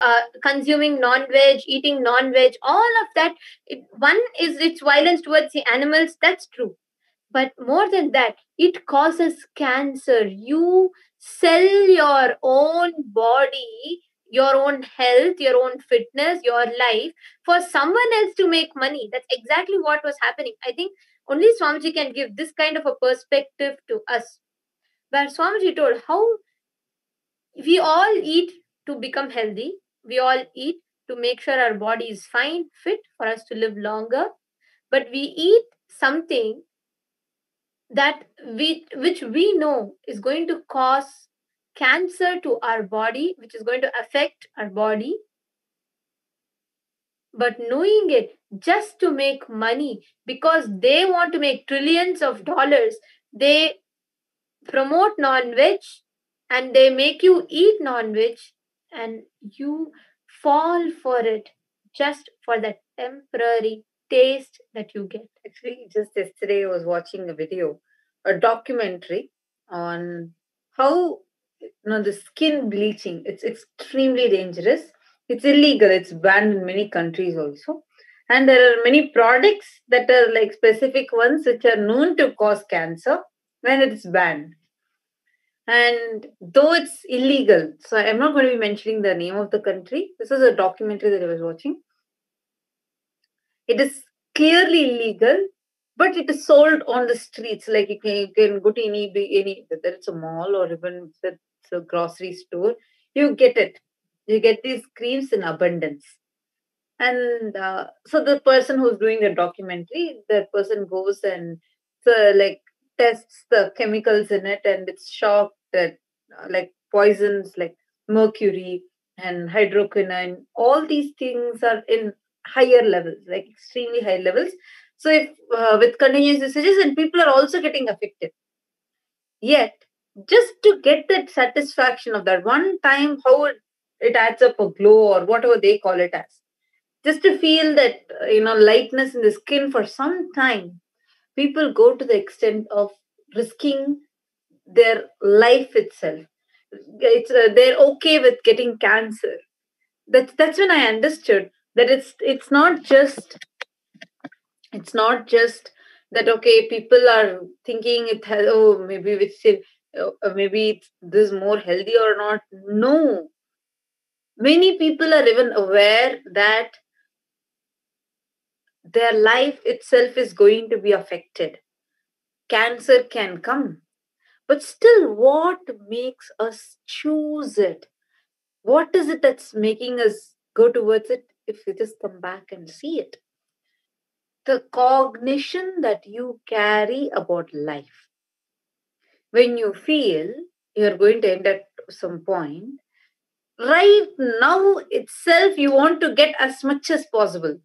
uh, consuming non-veg eating non-veg all of that it, one is its violence towards the animals that's true. But more than that it causes cancer. You sell your own body your own health your own fitness your life for someone else to make money. That's exactly what was happening. I think only swamiji can give this kind of a perspective to us. Where swamiji told how we all eat to become healthy we all eat to make sure our body is fine fit for us to live longer. But we eat something that we which we know is going to cause cancer to our body which is going to affect our body. But knowing it just to make money because they want to make trillions of dollars they promote non-veg and they make you eat non-veg and you fall for it just for that temporary taste that you get. Actually, just yesterday I was watching a video, a documentary on how you know the skin bleaching. It's extremely dangerous. It's illegal. It's banned in many countries also. And there are many products that are like specific ones which are known to cause cancer when it's banned. And though it's illegal, so I'm not going to be mentioning the name of the country. This is a documentary that I was watching. It is clearly illegal, but it is sold on the streets. Like you can, you can go to any any whether it's a mall or even it's a grocery store, you get it. You get these creams in abundance. And uh, so the person who's doing the documentary, that person goes and so like tests the chemicals in it, and it's shocked that uh, like poisons like mercury and hydroquinone, all these things are in higher levels, like extremely high levels. So if uh, with continuous usages, and people are also getting affected. Yet, just to get that satisfaction of that one time, how it, adds up a glow or whatever they call it as, just to feel that uh, you know lightness in the skin for some time, people go to the extent of risking their life itself. It's uh, they're okay with getting cancer. That's that's when I understood that it's it's not just it's not just that okay people are thinking it has oh maybe it's uh, maybe it's this more healthy or not no many people are even aware that their life itself is going to be affected cancer can come but still, what makes us choose it? What is it that's making us go towards it if we just come back and see it? The cognition that you carry about life. When you feel you're going to end at some point, right now itself, you want to get as much as possible.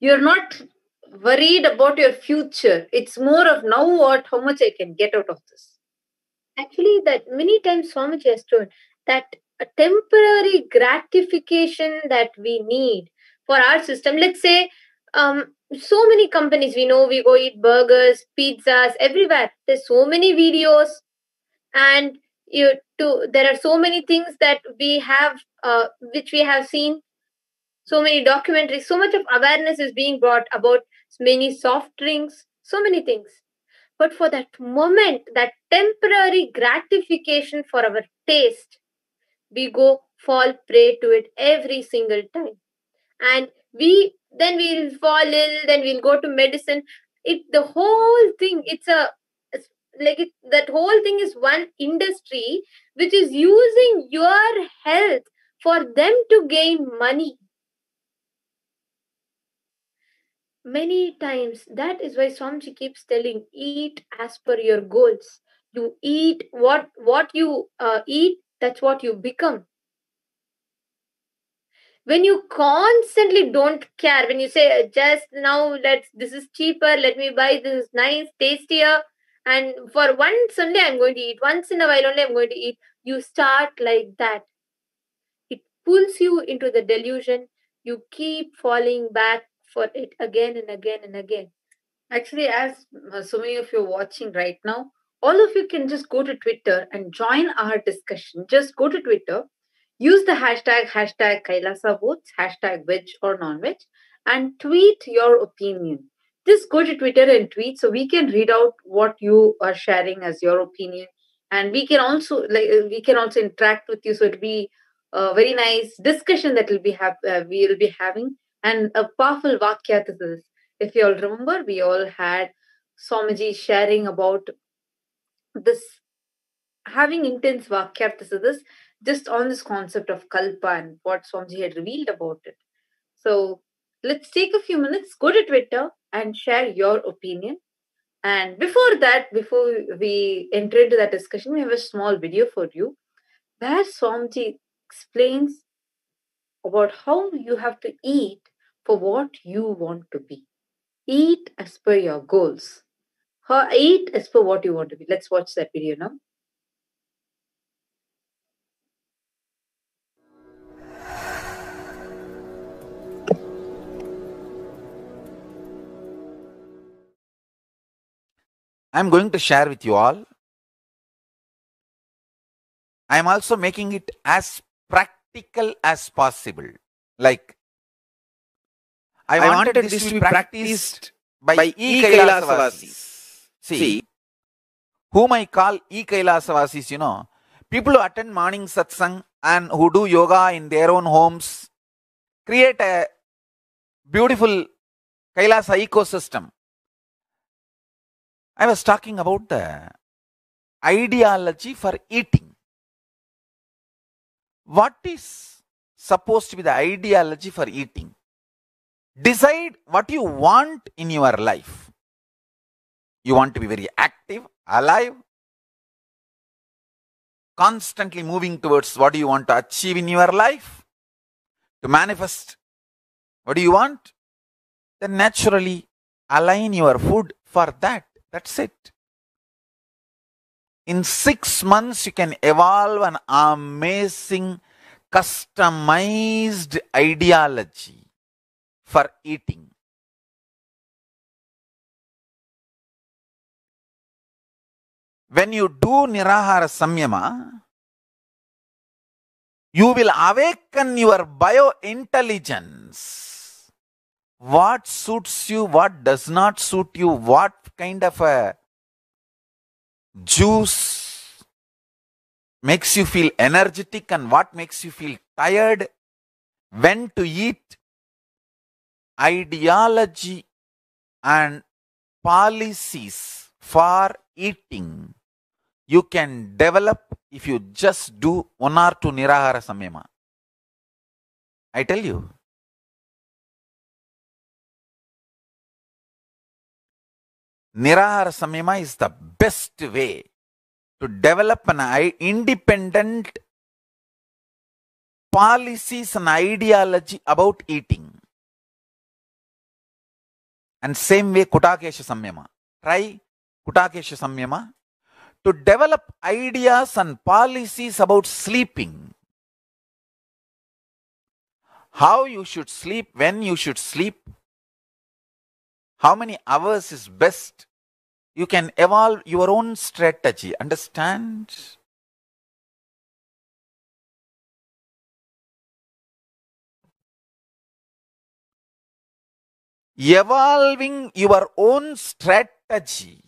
You're not worried about your future. It's more of now what, how much I can get out of this. Actually, that many times Swamiji has told that a temporary gratification that we need for our system. Let's say, um, so many companies we know we go eat burgers, pizzas everywhere. There's so many videos, and you to there are so many things that we have, uh, which we have seen. So many documentaries, so much of awareness is being brought about many soft drinks, so many things. But for that moment, that temporary gratification for our taste, we go fall prey to it every single time. And we then we'll fall ill, then we'll go to medicine. It the whole thing, it's a like it, that whole thing is one industry which is using your health for them to gain money many times. That is why swamiji keeps telling eat as per your goals. You eat what what you uh, eat that's what you become. When you constantly don't care when you say just now let's this is cheaper let me buy this is nice tastier and for once only i'm going to eat once in a while only i'm going to eat you start like that. It pulls you into the delusion. You keep falling back for it again and again and again. Actually, as uh, so many of you are watching right now, all of you can just go to Twitter and join our discussion. Just go to Twitter, Use the hashtag hashtag Kailasa Votes, hashtag veg or non-veg, and tweet your opinion. Just go to Twitter and tweet so we can read out what you are sharing as your opinion, and we can also like uh, we can also interact with you. So it'll be a very nice discussion that will be have uh, we will be having, and a powerful vakya to this. If you all remember, we all had Swamiji sharing about this having intense vakyarthas just on this concept of kalpa and what Swamiji had revealed about it. So let's take a few minutes, go to Twitter and share your opinion. And before that, before we enter into that discussion, we have a small video for you where Swamiji explains about how you have to eat for what you want to be. Eat as per your goals. Her eat as per what you want to be. Let's watch that video now. I'm going to share with you all. I'm also making it as practical as possible. Like, I, I wanted, wanted this to be practiced by, by E. E. Kailasavasis. See, See, whom I call E. Kailasavasis, you know, people who attend morning satsang and who do yoga in their own homes create a beautiful Kailasa ecosystem. I was talking about the ideology for eating. What is supposed to be the ideology for eating? Decide what you want in your life. You want to be very active, alive, constantly moving towards what you want to achieve in your life, to manifest what do you want, then naturally align your food for that. That's it. In six months, you can evolve an amazing, customized ideology for eating. When you do Nirahara Samyama, you will awaken your biointelligence. What suits you, what does not suit you, what kind of a juice makes you feel energetic and what makes you feel tired, when to eat, ideology and policies for eating you can develop if you just do one or two nirahara samyama. I tell you. Nirahara samyama is the best way to develop an independent policies and ideology about eating. And same way Kutakesha Samyama. Try Kutakesha Samyama to develop ideas and policies about sleeping. How you should sleep, when you should sleep, how many hours is best. You can evolve your own strategy. Understand? Evolving your own strategy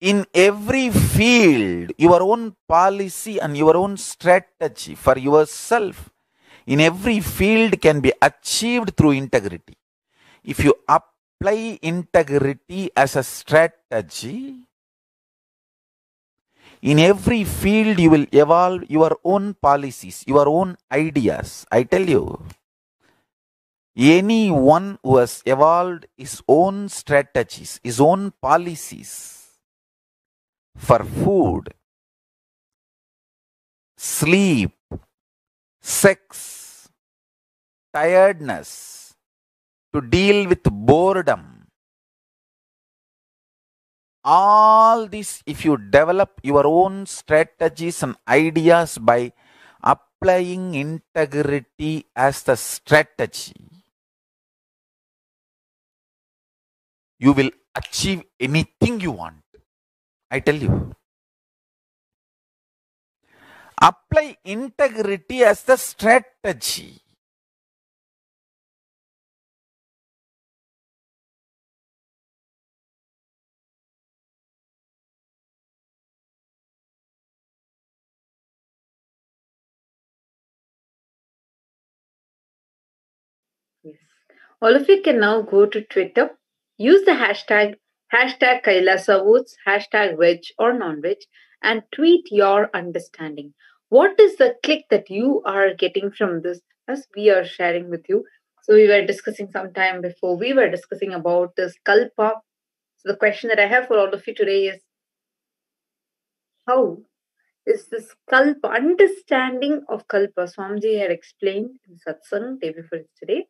in every field, your own policy and your own strategy for yourself in every field can be achieved through integrity. If you apply integrity as a strategy, in every field you will evolve your own policies, your own ideas. I tell you, anyone who has evolved his own strategies, his own policies, for food, sleep, sex, tiredness, to deal with boredom. All this, if you develop your own strategies and ideas by applying integrity as the strategy, you will achieve anything you want. I tell you. Apply integrity as the strategy. Yes. All of you can now go to Twitter, use the hashtag hashtag Kailasa Votes, hashtag veg or non-veg, and tweet your understanding. What is the click that you are getting from this as we are sharing with you? So we were discussing some time before, we were discussing about this kalpa. So the question that I have for all of you today is how is this kalpa, understanding of kalpa? Swamiji had explained in satsang day before yesterday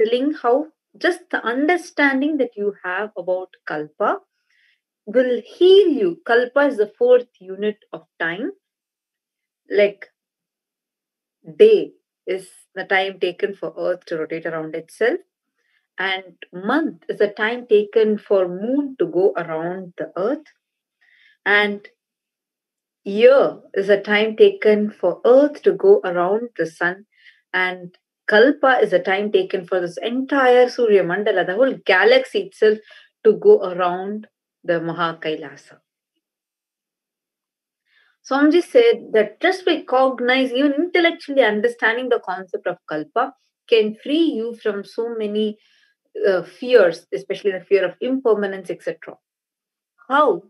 telling how just the understanding that you have about kalpa will heal you. Kalpa is the fourth unit of time. Like day is the time taken for earth to rotate around itself and month is the time taken for moon to go around the earth and year is the time taken for earth to go around the sun and kalpa is the time taken for this entire surya mandala the whole galaxy itself to go around the mahakailasa Swamiji said that just by cognizing, even intellectually understanding the concept of kalpa can free you from so many uh, fears, especially the fear of impermanence, etc. How?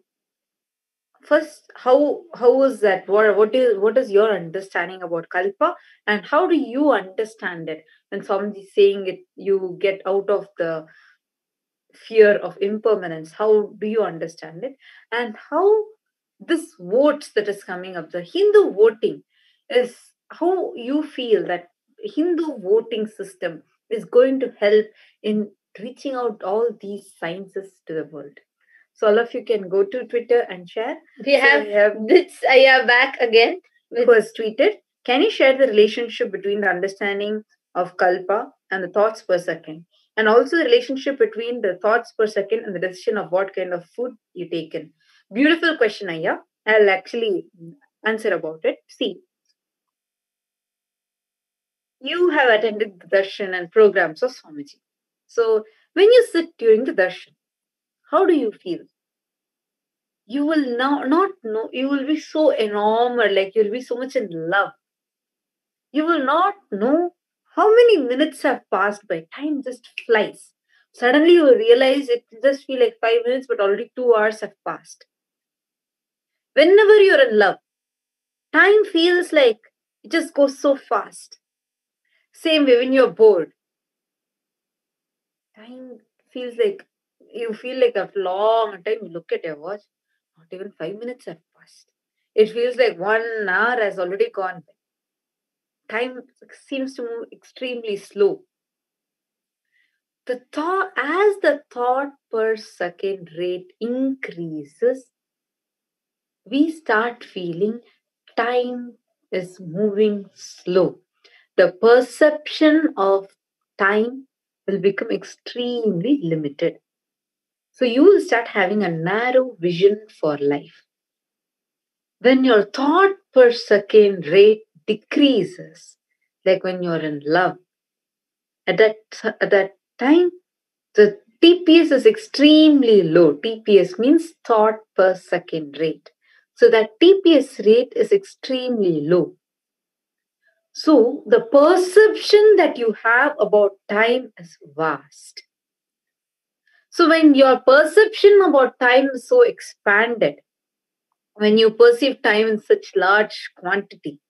First, how how is that? What what is what is your understanding about kalpa, and how do you understand it? When is saying it, you get out of the fear of impermanence. How do you understand it, and how this votes that is coming up, the Hindu voting, is how you feel that Hindu voting system is going to help in reaching out all these sciences to the world. So all of you can go to Twitter and share. We So have we have this Aya back again. with- who has tweeted, can you share the relationship between the understanding of kalpa and the thoughts per second? And also the relationship between the thoughts per second and the decision of what kind of food you take in. Beautiful question, Aya. I'll actually answer about it. See, you have attended the darshan and programs of Swamiji. So when you sit during the darshan, how do you feel? You will now not know, you will be so enamored, like you'll be so much in love. You will not know how many minutes have passed by. Time just flies. Suddenly you realize it just feel like five minutes, but already two hours have passed. Whenever you're in love, time feels like it just goes so fast. Same way when you're bored. Time feels like you feel like a long time. You look at your watch, not even five minutes have passed. It feels like one hour has already gone. Time seems to move extremely slow. The thought, as the thought per second rate increases, we start feeling time is moving slow. The perception of time will become extremely limited. So you will start having a narrow vision for life. When your thought per second rate decreases, like when you're in love, at that, at that time, the TPS is extremely low. TPS means thought per second rate. So that TPS rate is extremely low. So the perception that you have about time is vast. So when your perception about time is so expanded, when you perceive time in such large quantity,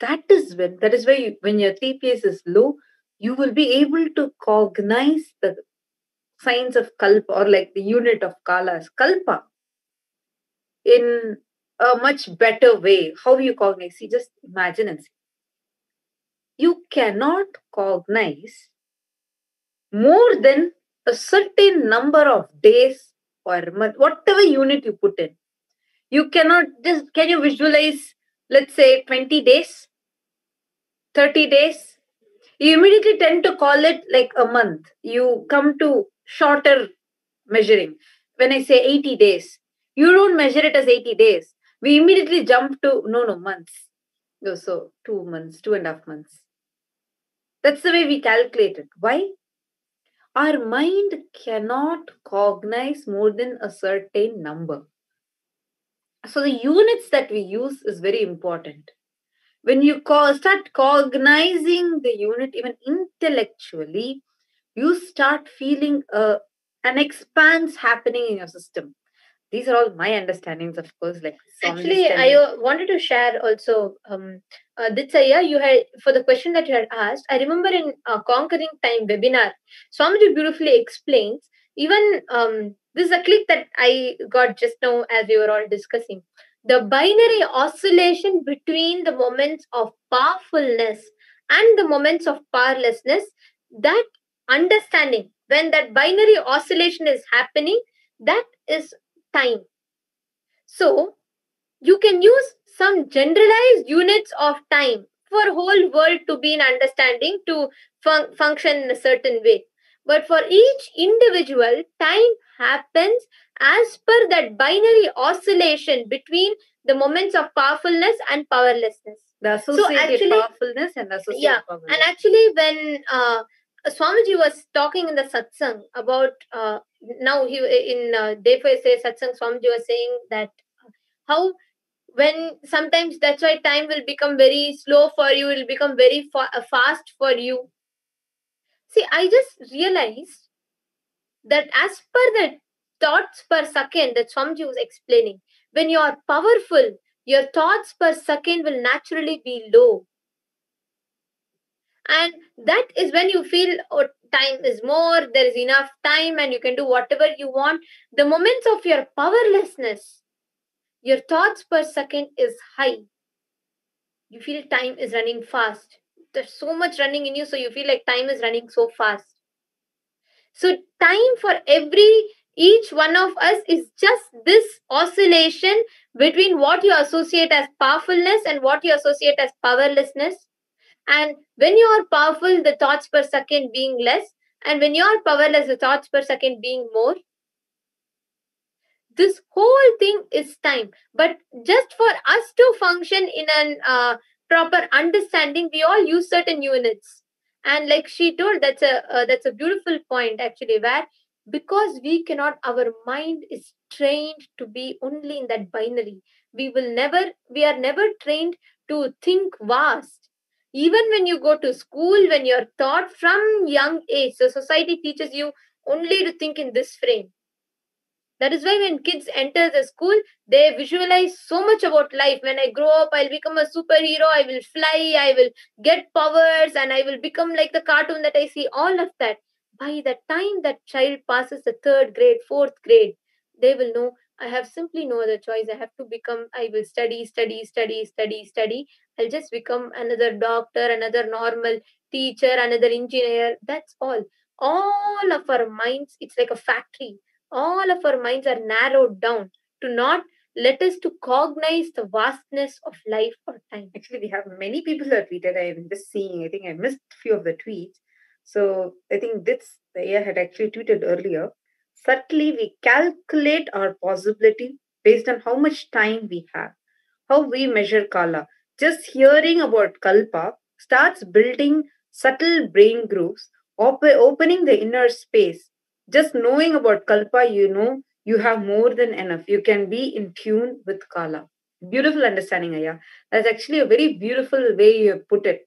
that is when that is where you, when your TPS is low, you will be able to cognize the signs of kalpa or like the unit of kala as kalpa in a much better way. How you cognize? See, just imagine and see. You cannot cognize more than a certain number of days or month, whatever unit you put in. You cannot just, can you visualize, let's say, 20 days, 30 days? You immediately tend to call it like a month. You come to shorter measuring. When I say 80 days, you don't measure it as 80 days. we immediately jump to no, no, months. Oh, so two months, two and a half months. That's the way we calculate it. Why? Our mind cannot cognize more than a certain number. So the units that we use is very important. When you start cognizing the unit even intellectually, you start feeling a, an expanse happening in your system. These are all my understandings, of course. Like Actually, I uh, wanted to share also. Um, uh, Ditsaya, you had for the question that you had asked. I remember in uh, Conquering Time webinar, Swamiji beautifully explains. Even um, this is a clip that I got just now as we were all discussing. The binary oscillation between the moments of powerfulness and the moments of powerlessness. That understanding when that binary oscillation is happening, that is time. So you can use some generalized units of time for whole world to be in understanding to fun- function in a certain way but for each individual time happens as per that binary oscillation between the moments of powerfulness and powerlessness the associated actually- powerfulness and associated Yeah, powerfulness. and actually when uh, swamiji was talking in the satsang about uh, now he in uh, Defa say satsang swamiji was saying that how when sometimes that's why time will become very slow for you will become very fa- uh, fast for you. See i just realized that as per the thoughts per second that swamiji was explaining when you are powerful your thoughts per second will naturally be low and that is when you feel oh, time is more there is enough time and you can do whatever you want. The moments of your powerlessness your thoughts per second is high. You feel time is running fast. There's so much running in you so you feel like time is running so fast. So time for every each one of us is just this oscillation between what you associate as powerfulness and what you associate as powerlessness and when you are powerful the thoughts per second being less. And when you are powerless the thoughts per second being more. This whole thing is time. But just for us to function in an uh, proper understanding we all use certain units. And like she told that's a uh, that's a beautiful point actually where because we cannot our mind is trained to be only in that binary. We will never we are never trained to think vast even when you go to school when you're taught from young age the society teaches you only to think in this frame. That is why when kids enter the school they visualize so much about life. When i grow up i'll become a superhero i will fly i will get powers and i will become like the cartoon that i see all of that. By the time that child passes the third grade fourth grade they will know i have simply no other choice i have to become i will study study study study study i'll just become another doctor another normal teacher another engineer that's all all of our minds it's like a factory all of our minds are narrowed down to not let us to cognize the vastness of life or time Actually, we have many people who tweeted. I'm just seeing. I think I missed a few of the tweets. So I think this Aya had actually tweeted earlier. Subtly, we calculate our possibility based on how much time we have, how we measure kala. Just hearing about kalpa starts building subtle brain grooves, op- opening the inner space. Just knowing about kalpa, you know you have more than enough. You can be in tune with kala. Beautiful understanding, Aya. That's actually a very beautiful way you have put it.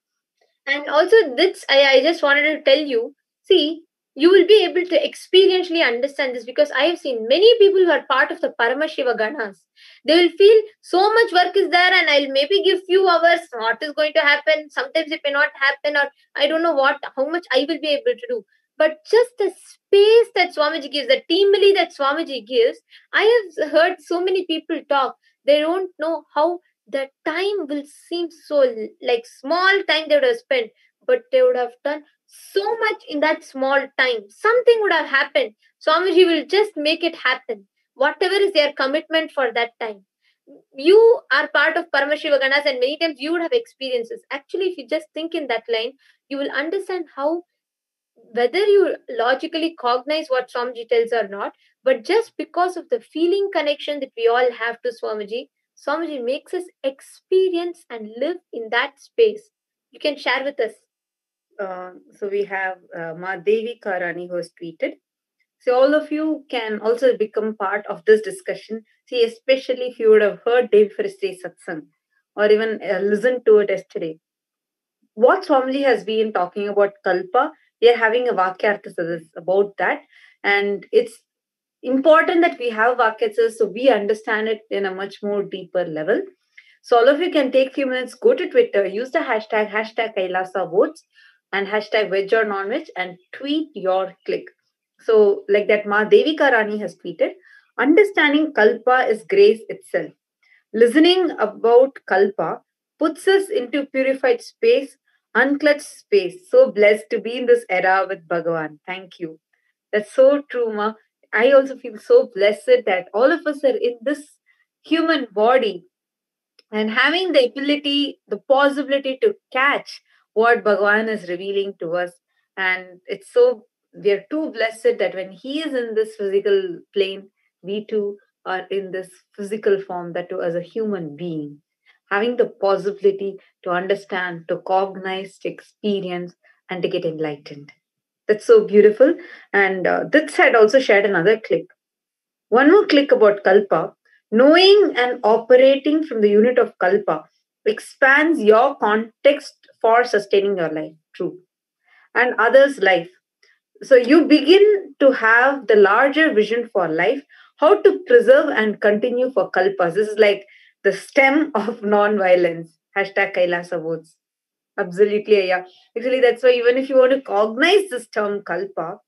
and also this I, I just wanted to tell you see you will be able to experientially understand this because i have seen many people who are part of the paramashiva ganas. They will feel so much work is there and i'll maybe give few hours what is going to happen sometimes it may not happen or i don't know what how much i will be able to do. But just the space that swamiji gives the teamly that swamiji gives i have heard so many people talk. They don't know how the time will seem so like small time they would have spent but they would have done so much in that small time. Something would have happened. Swamiji will just make it happen. Whatever is their commitment for that time. You are part of paramashiva ganas and many times you would have experiences. Actually if you just think in that line you will understand how whether you logically cognize what swamiji tells or not but just because of the feeling connection that we all have to swamiji Swamiji makes us experience and live in that space. You can share with us. Uh, so we have uh, Ma Devika Rani who has tweeted. So all of you can also become part of this discussion. See, especially if you would have heard Devi Firstday Satsang or even uh, listened to it yesterday. What Swamiji has been talking about Kalpa, we are having a Vakyartha about that. And it's important that we have Vakyarthas so we understand it in a much more deeper level. So all of you can take a few minutes, go to Twitter, use the hashtag, hashtag Kailasa votes and hashtag veg or non-veg and tweet your click. So like that Ma Devika Rani has tweeted, understanding Kalpa is grace itself. Listening about Kalpa puts us into purified space, unclutched space. So blessed to be in this era with Bhagavan. Thank you. That's so true, Ma. I also feel so blessed that all of us are in this human body and having the ability, the possibility to catch what Bhagavan is revealing to us. And it's so, we are too blessed that when He is in this physical plane, we too are in this physical form, that too as a human being, having the possibility to understand, to cognize, to experience, and to get enlightened. That's so beautiful. And uh, this had also shared another click. One more click about Kalpa. Knowing and operating from the unit of Kalpa expands your context for sustaining your life. True. And others' life. So you begin to have the larger vision for life, how to preserve and continue for Kalpas. This is like the stem of non-violence. Hashtag Kailasa votes. Absolutely, yeah. Actually, that's why even if you want to cognize this term kalpa,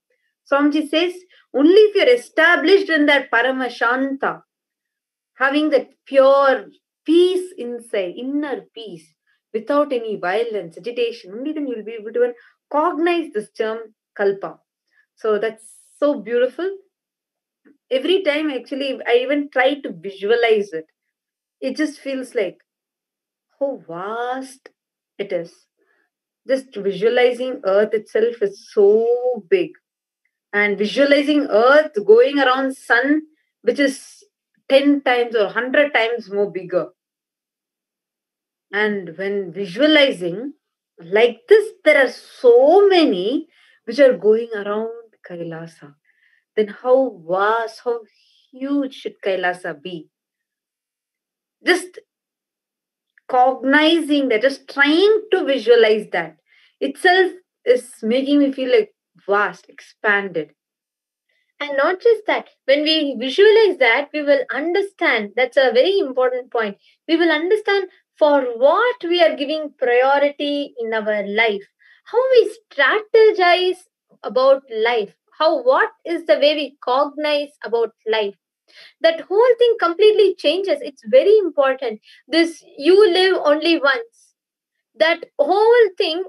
Swamiji says only if you're established in that paramashanta, having that pure peace inside, inner peace, without any violence, agitation, only then you'll be able to even cognize this term kalpa. So that's so beautiful. Every time, actually, I even try to visualize it. It just feels like how vast it is. Just visualizing Earth itself is so big. And visualizing Earth going around Sun, which is 10 times or 100 times more bigger. And when visualizing like this, there are so many which are going around Kailasa. Then how vast, how huge should Kailasa be? Just cognizing that, just trying to visualize that itself is making me feel like vast, expanded. And not just that, when we visualize that, we will understand. That's a very important point. We will understand for what we are giving priority in our life, how we strategize about life, how what is the way we cognize about life. That whole thing completely changes. It's very important. This you live only once. That whole thing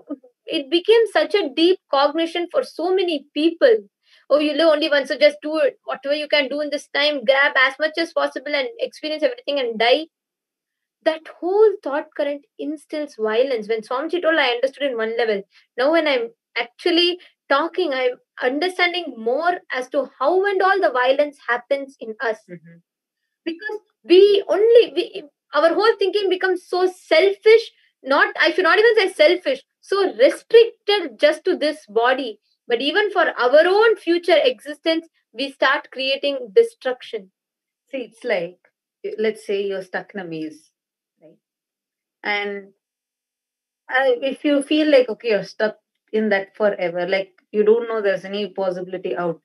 it became such a deep cognition for so many people. Oh you live only once so just do it. Whatever you can do in this time grab as much as possible and experience everything and die that whole thought current instills violence. When swamiji told i understood in one level. Now when i'm actually talking i'm understanding more as to how and all the violence happens in us. Mhm. because we only we our whole thinking becomes so selfish not i should not even say selfish so restricted just to this body. But even for our own future existence we start creating destruction. See, it's like, let's say you're stuck in a maze? And uh, if you feel like, okay, you're stuck in that forever, like you don't know there's any possibility out,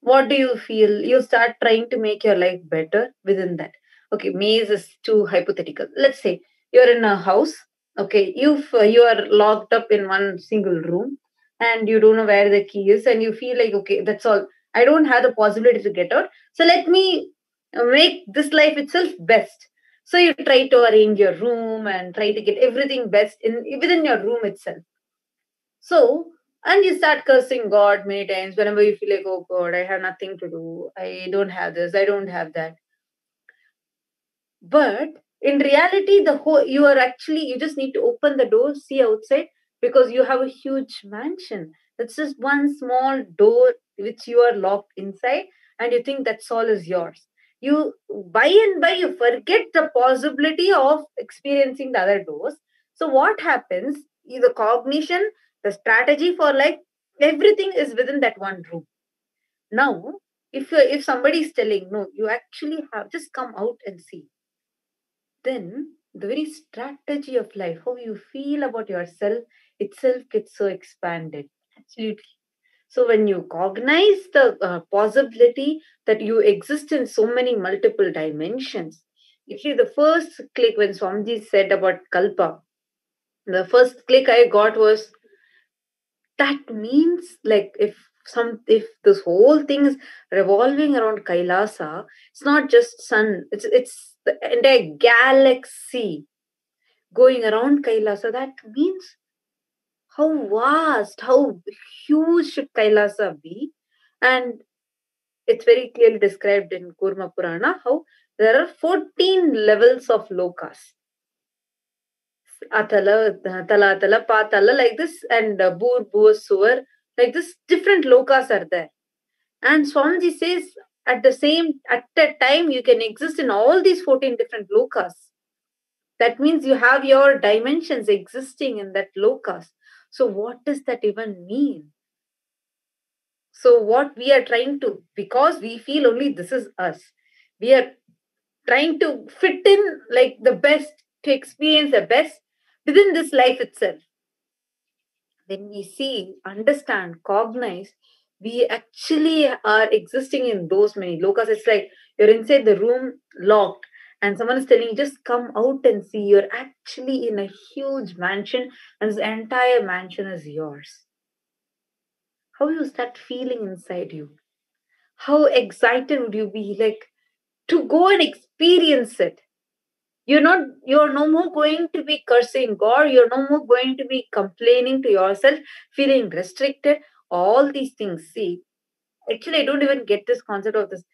what do you feel? You start trying to make your life better within that. Okay, maze is too hypothetical. Let's say you're in a house, okay, you've, uh, you are locked up in one single room and you don't know where the key is, and you feel like, okay, that's all. I don't have the possibility to get out. So let me make this life itself best so you try to arrange your room and try to get everything best in within your room itself. So and you start cursing god many times whenever you feel like oh god i have nothing to do. I don't have this. I don't have that. But in reality the whole you are actually you just need to open the door see outside because you have a huge mansion. It's just one small door which you are locked inside and you think that's all is yours you by and by you forget the possibility of experiencing the other doors. So what happens? The cognition, the strategy for like everything is within that one room. Now, if you if somebody is telling no, you actually have just come out and see. Then the very strategy of life, how you feel about yourself itself gets so expanded. Absolutely. So when you cognize the uh, possibility that you exist in so many multiple dimensions, actually the first click when Swamiji said about Kalpa, the first click I got was that means like if some if this whole thing is revolving around Kailasa, it's not just sun, it's it's the entire galaxy going around Kailasa. That means how vast, how huge should Kailasa be? And it's very clearly described in Kurma Purana how there are 14 levels of lokas. Atala, Tala, Atala, Patala, like this, and uh, Bhur, Suvar, like this, different lokas are there. And Swamiji says at the same, at a time, you can exist in all these 14 different lokas. That means you have your dimensions existing in that lokas. So, what does that even mean? So, what we are trying to, because we feel only this is us, we are trying to fit in like the best, to experience the best within this life itself. When we see, understand, cognize, we actually are existing in those many lokas. It's like you're inside the room locked and someone is telling you just come out and see you're actually in a huge mansion and this entire mansion is yours. How is that feeling inside you? How excited would you be like to go and experience it? You're not you're no more going to be cursing god you're no more going to be complaining to yourself feeling restricted all these things. See actually i don't even get this concept of this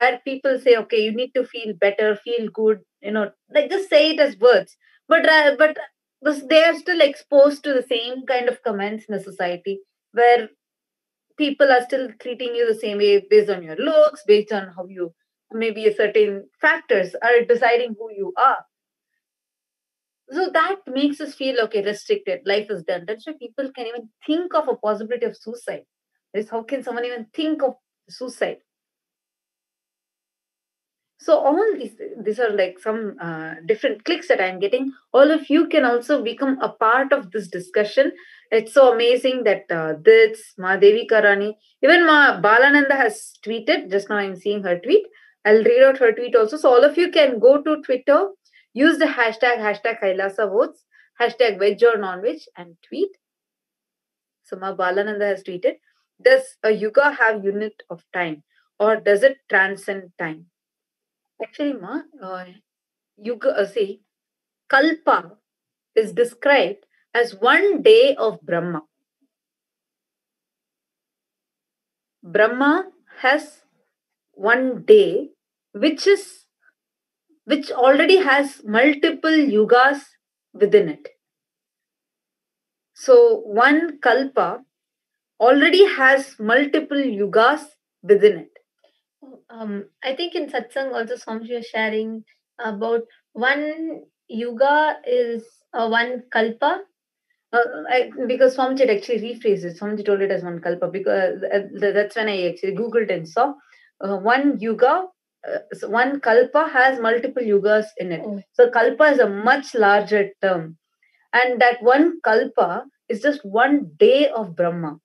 where people say, okay, you need to feel better, feel good, you know, like just say it as words. But uh, but they are still exposed to the same kind of comments in the society where people are still treating you the same way based on your looks, based on how you maybe a certain factors are deciding who you are. So that makes us feel okay, restricted. Life is done. That's why people can even think of a possibility of suicide. Is how can someone even think of suicide? So all these these are like some uh, different clicks that i'm getting. All of you can also become a part of this discussion. It's so amazing that uh, this Devika Rani even ma balananda has tweeted just now i'm seeing her tweet. I'll read out her tweet also. So all of you can go to twitter use the hashtag hashtag kailasa votes hashtag veg or non-veg and tweet. So ma balananda has tweeted does a yuga have unit of time or does it transcend time Actually, ma, uh, you uh, see, Kalpa is described as one day of Brahma. Brahma has one day which is which already has multiple yugas within it. So one kalpa already has multiple yugas within it um, I think in satsang also Swamiji was sharing about one yuga is uh, one kalpa. Uh, I, because Swamiji actually rephrased it. Swamiji told it as one kalpa because uh, that's when I actually googled and saw uh, one yuga. Uh, so one kalpa has multiple yugas in it. Oh. So kalpa is a much larger term, and that one kalpa is just one day of Brahma.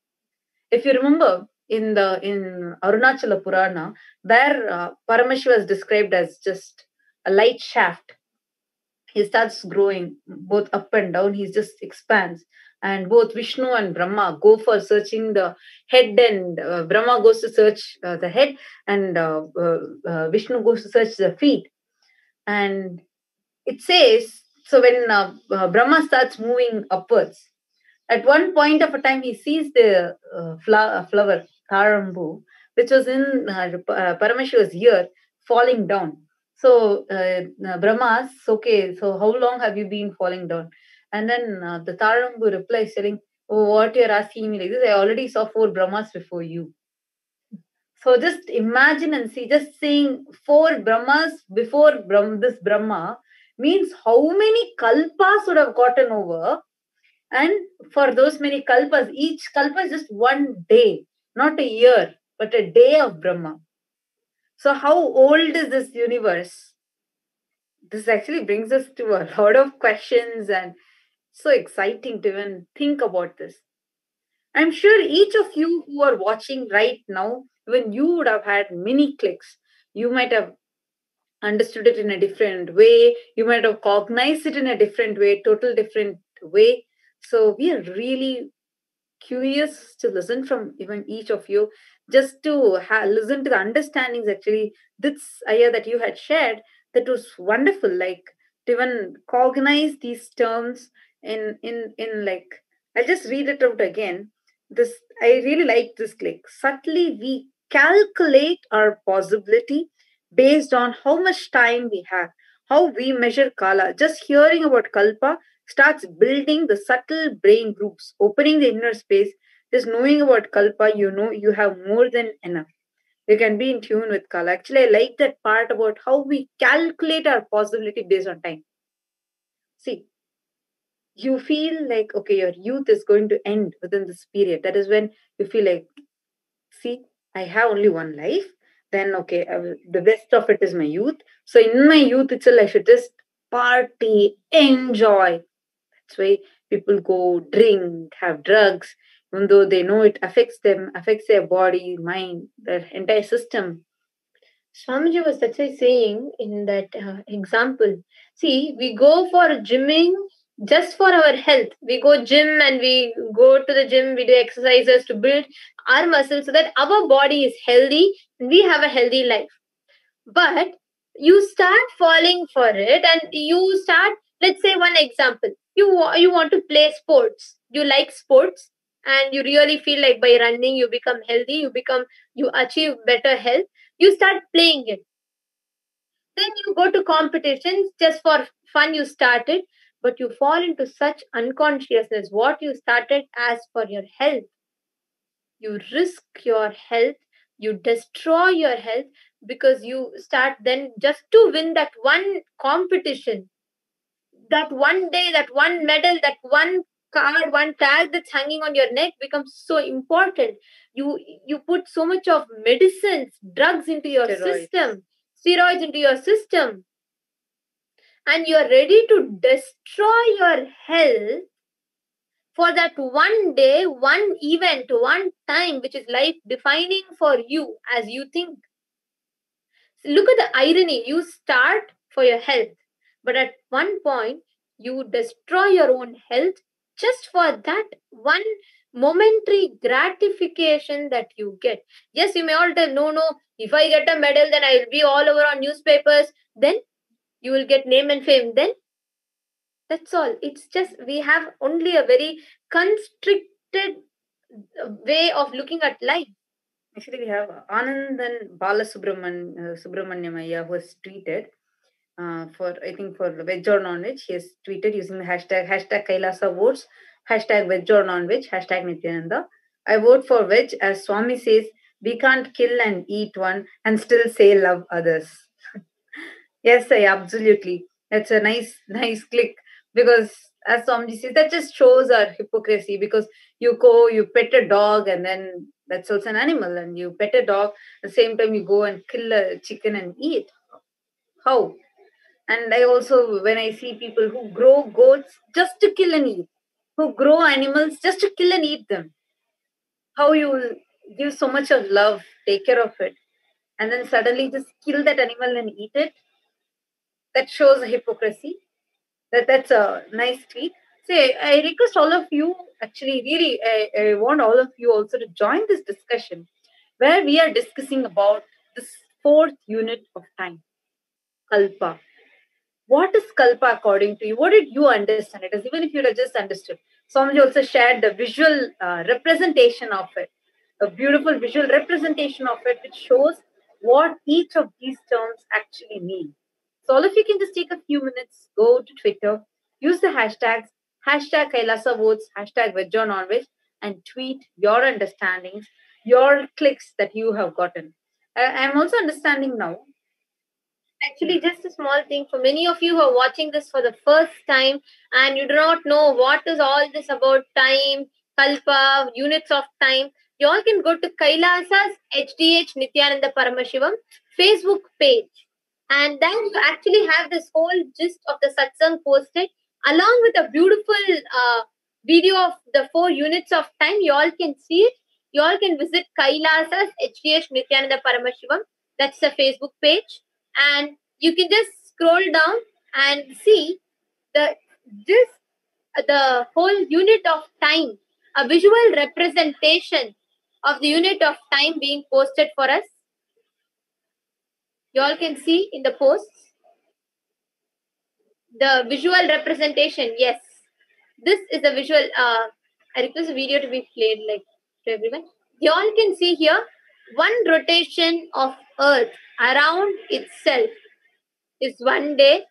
If you remember, in the in Arunachala Purana, where uh, Parameshwar is described as just a light shaft. He starts growing both up and down. He just expands, and both Vishnu and Brahma go for searching the head, and uh, Brahma goes to search uh, the head, and uh, uh, uh, Vishnu goes to search the feet. And it says so when Brahma starts moving upwards, at one point of a time he sees the uh, flower, Tarambu, which was in uh, uh Parameshwar's ear, falling down. So uh, uh, Brahma asks, okay, so how long have you been falling down? And then uh, the Tarambu replies, saying, oh, what you're asking me like this, I already saw four Brahmas before you. So just imagine and see, just seeing four Brahmas before Brahm, this Brahma means how many kalpas would have gotten over. And for those many kalpas, each kalpa is just one day, not a year, but a day of Brahma. So, how old is this universe? This actually brings us to a lot of questions, and so exciting to even think about this. I'm sure each of you who are watching right now, when you would have had many clicks. You might have understood it in a different way. You might have cognized it in a different way, total different way. So we are really curious to listen from even each of you, just to ha- listen to the understandings. Actually, this idea that you had shared that was wonderful. Like to even cognize these terms in in in like I'll just read it out again. This I really like this click. Subtly we calculate our possibility based on how much time we have, how we measure kala. Just hearing about kalpa starts building the subtle brain groups, opening the inner space. Just knowing about kalpa, you know you have more than enough. You can be in tune with kala. Actually, I like that part about how we calculate our possibility based on time. See, you feel like okay, your youth is going to end within this period. That is when you feel like, see, I have only one life then okay will, the best of it is my youth so in my youth itself i should just party enjoy that's why people go drink have drugs even though they know it affects them affects their body mind their entire system Swamiji was actually saying in that uh, example, see, we go for gymming just for our health. We go gym and we go to the gym, we do exercises to build our muscles so that our body is healthy and we have a healthy life. But you start falling for it and you start, let's say one example, you, you want to play sports. You like sports and you really feel like by running you become healthy, you become, you achieve better health. You start playing it. Then you go to competitions just for fun, you started but you fall into such unconsciousness what you started as for your health you risk your health you destroy your health because you start then just to win that one competition that one day that one medal that one card one tag that's hanging on your neck becomes so important you you put so much of medicines drugs into your steroids. system steroids into your system and you're ready to destroy your health for that one day, one event, one time, which is life defining for you as you think. Look at the irony. You start for your health, but at one point, you destroy your own health just for that one momentary gratification that you get. Yes, you may all tell, no, no, if I get a medal, then I will be all over on newspapers. Then you will get name and fame then that's all it's just we have only a very constricted way of looking at life actually we have Anand anandan balasubramanian uh, who has tweeted uh, for i think for veg or non-veg he has tweeted using the hashtag hashtag kailasa votes hashtag veg or non-veg hashtag nithyananda i vote for veg as swami says we can't kill and eat one and still say love others Yes, I absolutely. That's a nice, nice click because as Swamiji says, that just shows our hypocrisy because you go, you pet a dog, and then that's also an animal, and you pet a dog, the same time you go and kill a chicken and eat. How? And I also, when I see people who grow goats just to kill and eat, who grow animals just to kill and eat them, how you give so much of love, take care of it, and then suddenly just kill that animal and eat it that shows hypocrisy. That that's a nice tweet. Say, I request all of you. Actually, really, I, I want all of you also to join this discussion, where we are discussing about this fourth unit of time, kalpa. What is kalpa according to you? What did you understand it as? Even if you had just understood, somebody also shared the visual uh, representation of it, a beautiful visual representation of it, which shows what each of these terms actually mean. So all of you can just take a few minutes, go to Twitter, use the hashtags, hashtag Kailasa votes, hashtag veg or non-veg, and tweet your understandings. your clicks that you have gotten. I- I'm also understanding now. Actually, just a small thing for many of you who are watching this for the first time and you do not know what is all this about time, kalpa, units of time, you all can go to Kailasa's HDH Nithyananda Paramashivam Facebook page. And then you actually have this whole gist of the satsang posted along with a beautiful uh, video of the four units of time. You all can see it. You all can visit Kailasa's HDH Nithyananda Paramashivam. That's the Facebook page and you can just scroll down and see the just the whole unit of time a visual representation of the unit of time being posted for us. You all can see in the posts. The visual representation yes. This is a visual uh, i request the video to be played like to everyone. You all can see here one rotation of earth around itself is one day.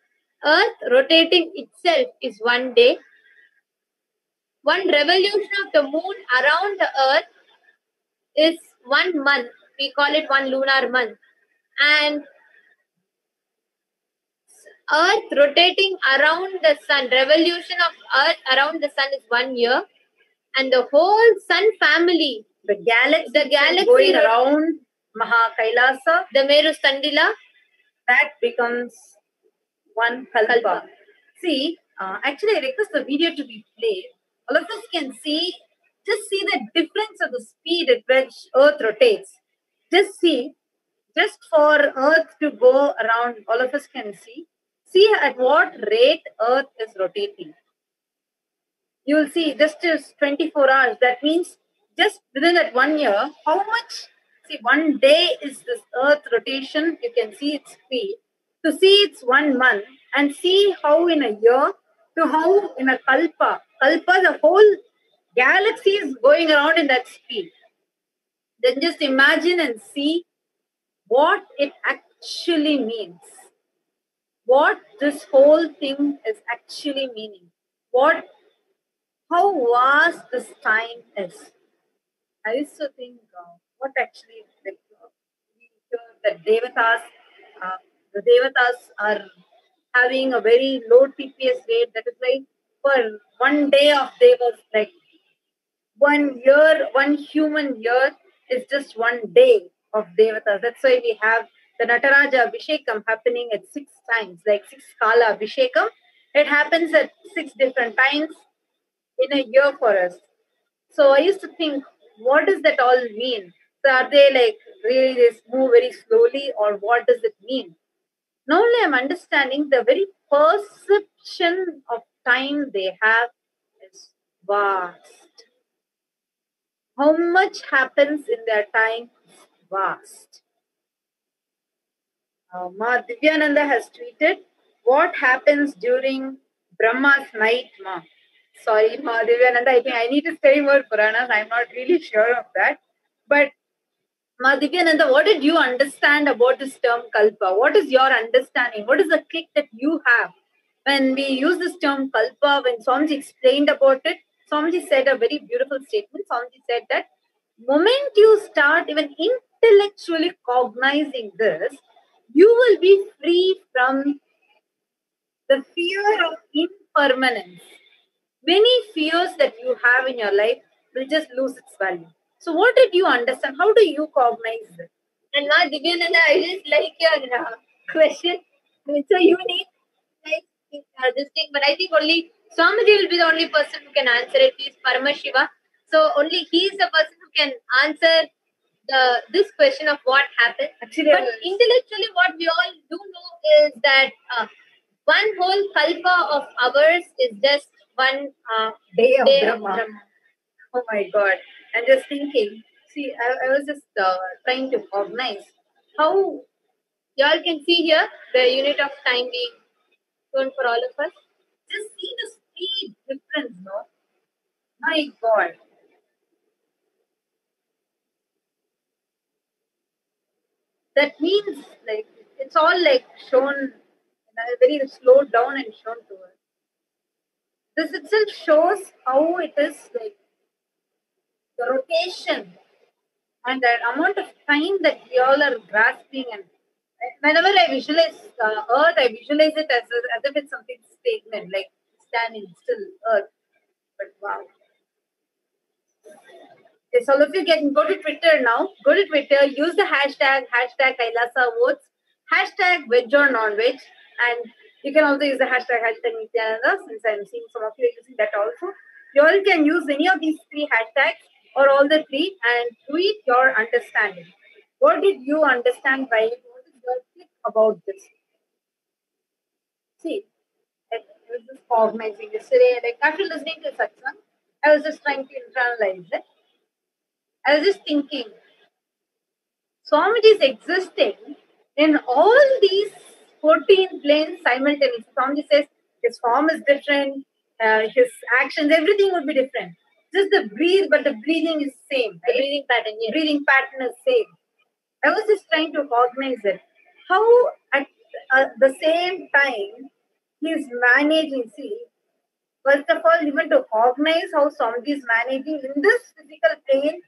Earth rotating itself is one day. One revolution of the moon around the earth is one month. We call it one lunar month. And earth rotating around the sun, revolution of earth around the sun is one year. And the whole sun family, The galaxy, the galaxy going around Maha Kailasa, the Meru Standila, that becomes one kalpa. See, uh, actually, I request the video to be played. All of us can see, just see the difference of the speed at which Earth rotates. Just see, just for Earth to go around, all of us can see. See at what rate Earth is rotating. You will see just is 24 hours. That means just within that one year, how much see one day is this earth rotation. You can see its speed to see it's one month and see how in a year to how in a kalpa. Kalpa the whole galaxy is going around in that speed. Then just imagine and see what it actually means. What this whole thing is actually meaning. What how vast this time is. I used to think uh, what actually uh, we hear that devatas, uh, the devatas are having a very low TPS rate. That is like for one day of devas, like one year, one human year is just one day of devatas. That's why we have the Nataraja Abhishekam happening at six times, like six Kala Abhishekam. It happens at six different times in a year for us. So I used to think, what does that all mean? So are they like really they move very slowly, or what does it mean? Not only I'm understanding the very perception of time they have is vast. How much happens in their time is vast. Uh, Ma Divyananda has tweeted, What happens during Brahma's night, Ma? Sorry, Ma Divyananda, I think I need to study more Puranas. I'm not really sure of that. But Divyananda, what did you understand about this term Kalpa? What is your understanding? What is the click that you have? When we use this term Kalpa, when Swamiji explained about it, Swamiji said a very beautiful statement. Swamiji said that moment you start even intellectually cognizing this, you will be free from the fear of impermanence. Many fears that you have in your life will just lose its value. So, what did you understand? How do you cognize this? And Ma Divyananda, I just like your uh, question. It's so unique. Like uh, this thing, but I think only Swamiji will be the only person who can answer it. He's Paramashiva. So only he is the person who can answer the this question of what happened. Actually, But intellectually, what we all do know is that uh, one whole kalpa of ours is just one uh, day of day of Brahma. Brahma. Oh my God. And just thinking, see, I, I was just uh, trying to organize how You all can see here the unit of time being shown for all of us. just see the speed difference, no? My God. That means like it's all like shown very slowed down and shown to us. This itself shows how it is like the rotation and that amount of time that we all are grasping and whenever I visualize uh, Earth, I visualize it as, as if it's something stagnant, like standing still Earth. But wow. Yes, all of you can go to Twitter now. Go to Twitter, use the hashtag, hashtag Kailasa votes, hashtag veg or non-veg, and you can also use the hashtag, hashtag Nithyananda, since I'm seeing some of you using that also. You all can use any of these three hashtags or all the three and tweet your understanding. What did you understand by it? What is your click about this? See, I was just organizing yesterday, like after listening to satsang, I was just trying to internalize it. I was just thinking, Swamiji is existing in all these 14 planes simultaneously. Swamiji says his form is different, uh, his actions, everything would be different. Just the breathe, but the breathing is same. The breathing pattern, yes. breathing pattern is same. I was just trying to organize it. How at uh, the same time he's managing, see, first of all, even to organize how somebody is managing in this physical plane,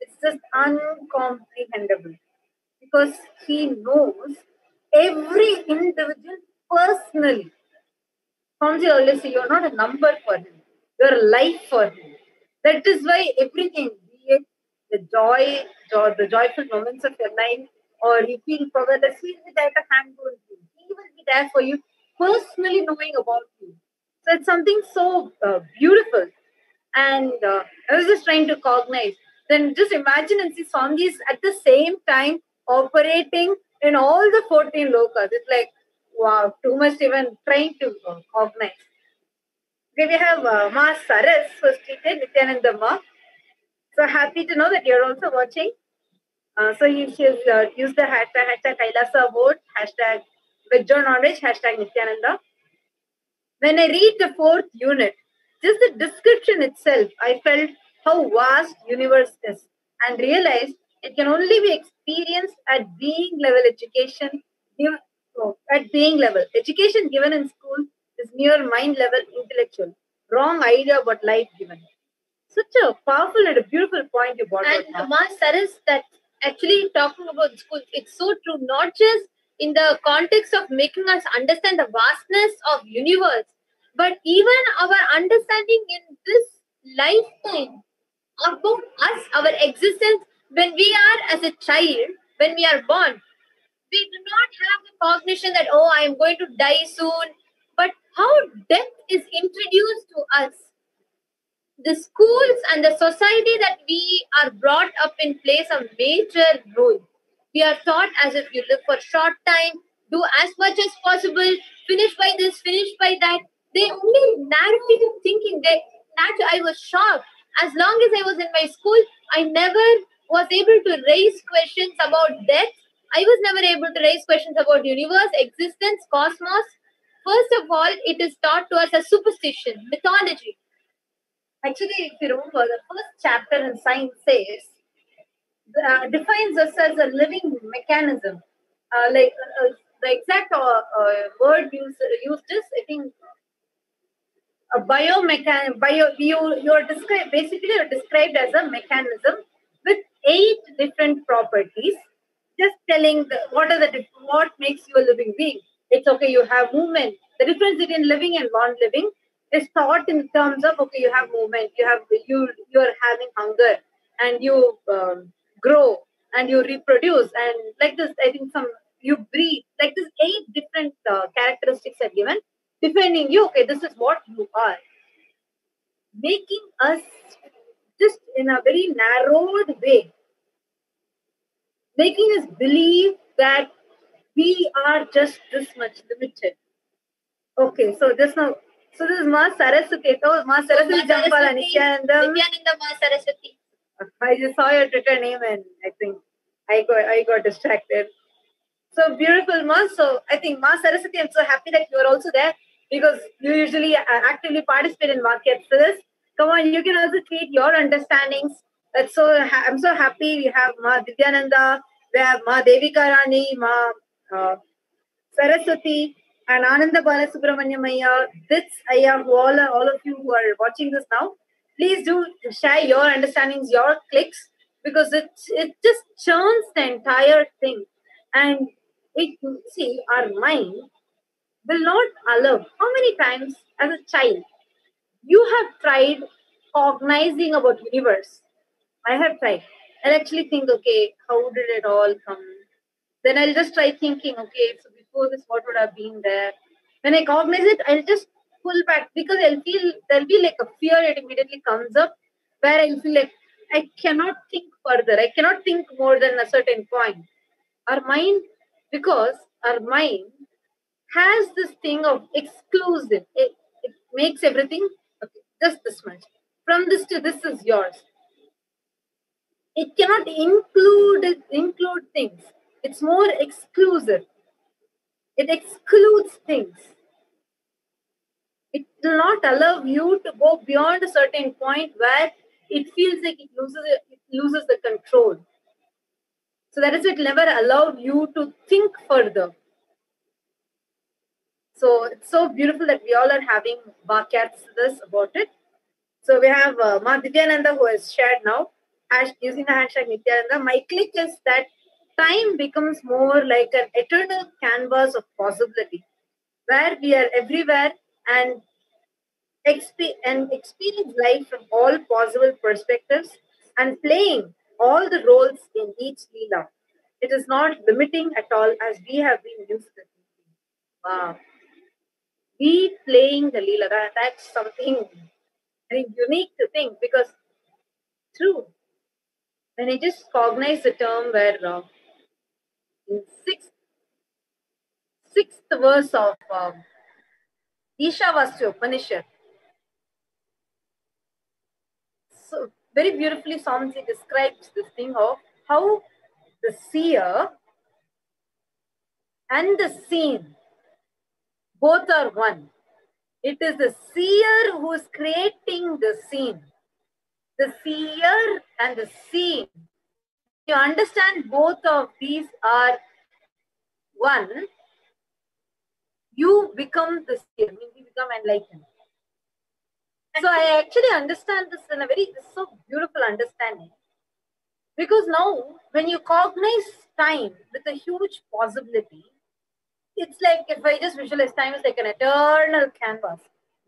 it's just uncomprehendable because he knows every individual personally. Swamiji always say, you're not a number for him, you're a life for him. That is why everything, be it the joy, joy, the joyful moments of your life, or you feel powerless, he will be there to handle you. He will be there for you, personally knowing about you. So it's something so uh, beautiful. And uh, I was just trying to cognize. Then just imagine and see Swamiji is at the same time operating in all the 14 lokas. It's like, wow, too much even trying to uh, cognize. Okay, we have uh, Ma Saras who's tweeted Nithyananda Ma. So happy to know that you're also watching. Uh, so you should uh, use the hashtag, hashtag Kailasa vote, hashtag veg or non-veg, hashtag Nithyananda. When I read the fourth unit, just the description itself, I felt how vast universe is and realized it can only be experienced at being level education, given, at being level. Education given in school is mere mind level intellectual. Wrong idea about life given. Such a powerful and a beautiful point you brought And out. Ma Saras, that actually talking about school, it's so true, not just in the context of making us understand the vastness of universe, but even our understanding in this lifetime about us, our existence when we are as a child, when we are born. We do not have the cognition that, oh, I am going to die soon. But how death is introduced to us the schools and the society that we are brought up in plays a major role. We are taught as if you live for short time, do as much as possible, finish by this, finish by that. They only narrative thinking. They natu- I was shocked. As long as I was in my school, I never was able to raise questions about death. I was never able to raise questions about universe, existence, cosmos. First of all, it is taught to us as superstition, mythology. Actually, if you remember, the first chapter in science says uh, defines us as a living mechanism. Uh, like uh, uh, the exact uh, uh, word used used is, I think, a biomechan bio. You you're described basically you're described as a mechanism with eight different properties. Just telling the, what are the what makes you a living being. It's okay. You have movement. The difference between living and non-living is thought in terms of okay you have movement you have you you're having hunger and you um, grow and you reproduce and like this i think some you breathe like this eight different uh, characteristics are given defining you okay this is what you are making us just in a very narrowed way making us believe that we are just this much limited okay so just now so this is Ma Saraswati. Oh, Ma Saraswati Jampala Nityanandam. Ma Saraswati. I just saw your Twitter name and I think I got I got distracted. So beautiful, Ma. So I think Ma Saraswati, I'm so happy that you are also there because you usually uh, actively participate in markets for this. Come on, you can also tweet your understandings. That's so I'm so happy. We have Ma Divyananda, we have Ma Devika Rani, Ma Saraswati, and Ananda Balasubramanyam Ayya, Dits Ayya, who all, all of you who are watching this now, please do share your understandings, your clicks, because it it just churns the entire thing. And it see our mind will not allow how many times as a child you have tried cognizing about universe? I have tried. I'll actually think okay how did it all come then i'll just try thinking okay so before this what would have been there? When i cognize it i'll just pull back because i'll feel there'll be like a fear it immediately comes up where i'll feel like i cannot think further i cannot think more than a certain point. Our mind because our mind has this thing of exclusive it, it makes everything okay, just this much. From this to this is yours. It cannot include include things it's more exclusive. It excludes things. It will not allow you to go beyond a certain point where it feels like it loses it loses the control. So that is it never allowed you to think further. So it's so beautiful that we all are having Vakyats this about it. So we have uh, Ma who has shared now. Using the hashtag Nithyananda. My click is that time becomes more like an eternal canvas of possibility where we are everywhere and, exp- and experience life from all possible perspectives and playing all the roles in each Leela. It is not limiting at all as we have been used to. Wow be playing the Leela. That, that's something very unique to think because true. When I just cognize the term where uh, sixth, sixth verse of um, Ishavasya Upanishad, so very beautifully Swamiji describes this thing of how the seer and the seen both are one. It is the seer who is creating the scene. The seer and the scene. You understand both of these are one. You become the seer, means you become enlightened. So I actually understand this in a very so beautiful understanding. Because now, when you cognize time with a huge possibility, it's like if I just visualize time is like an eternal canvas.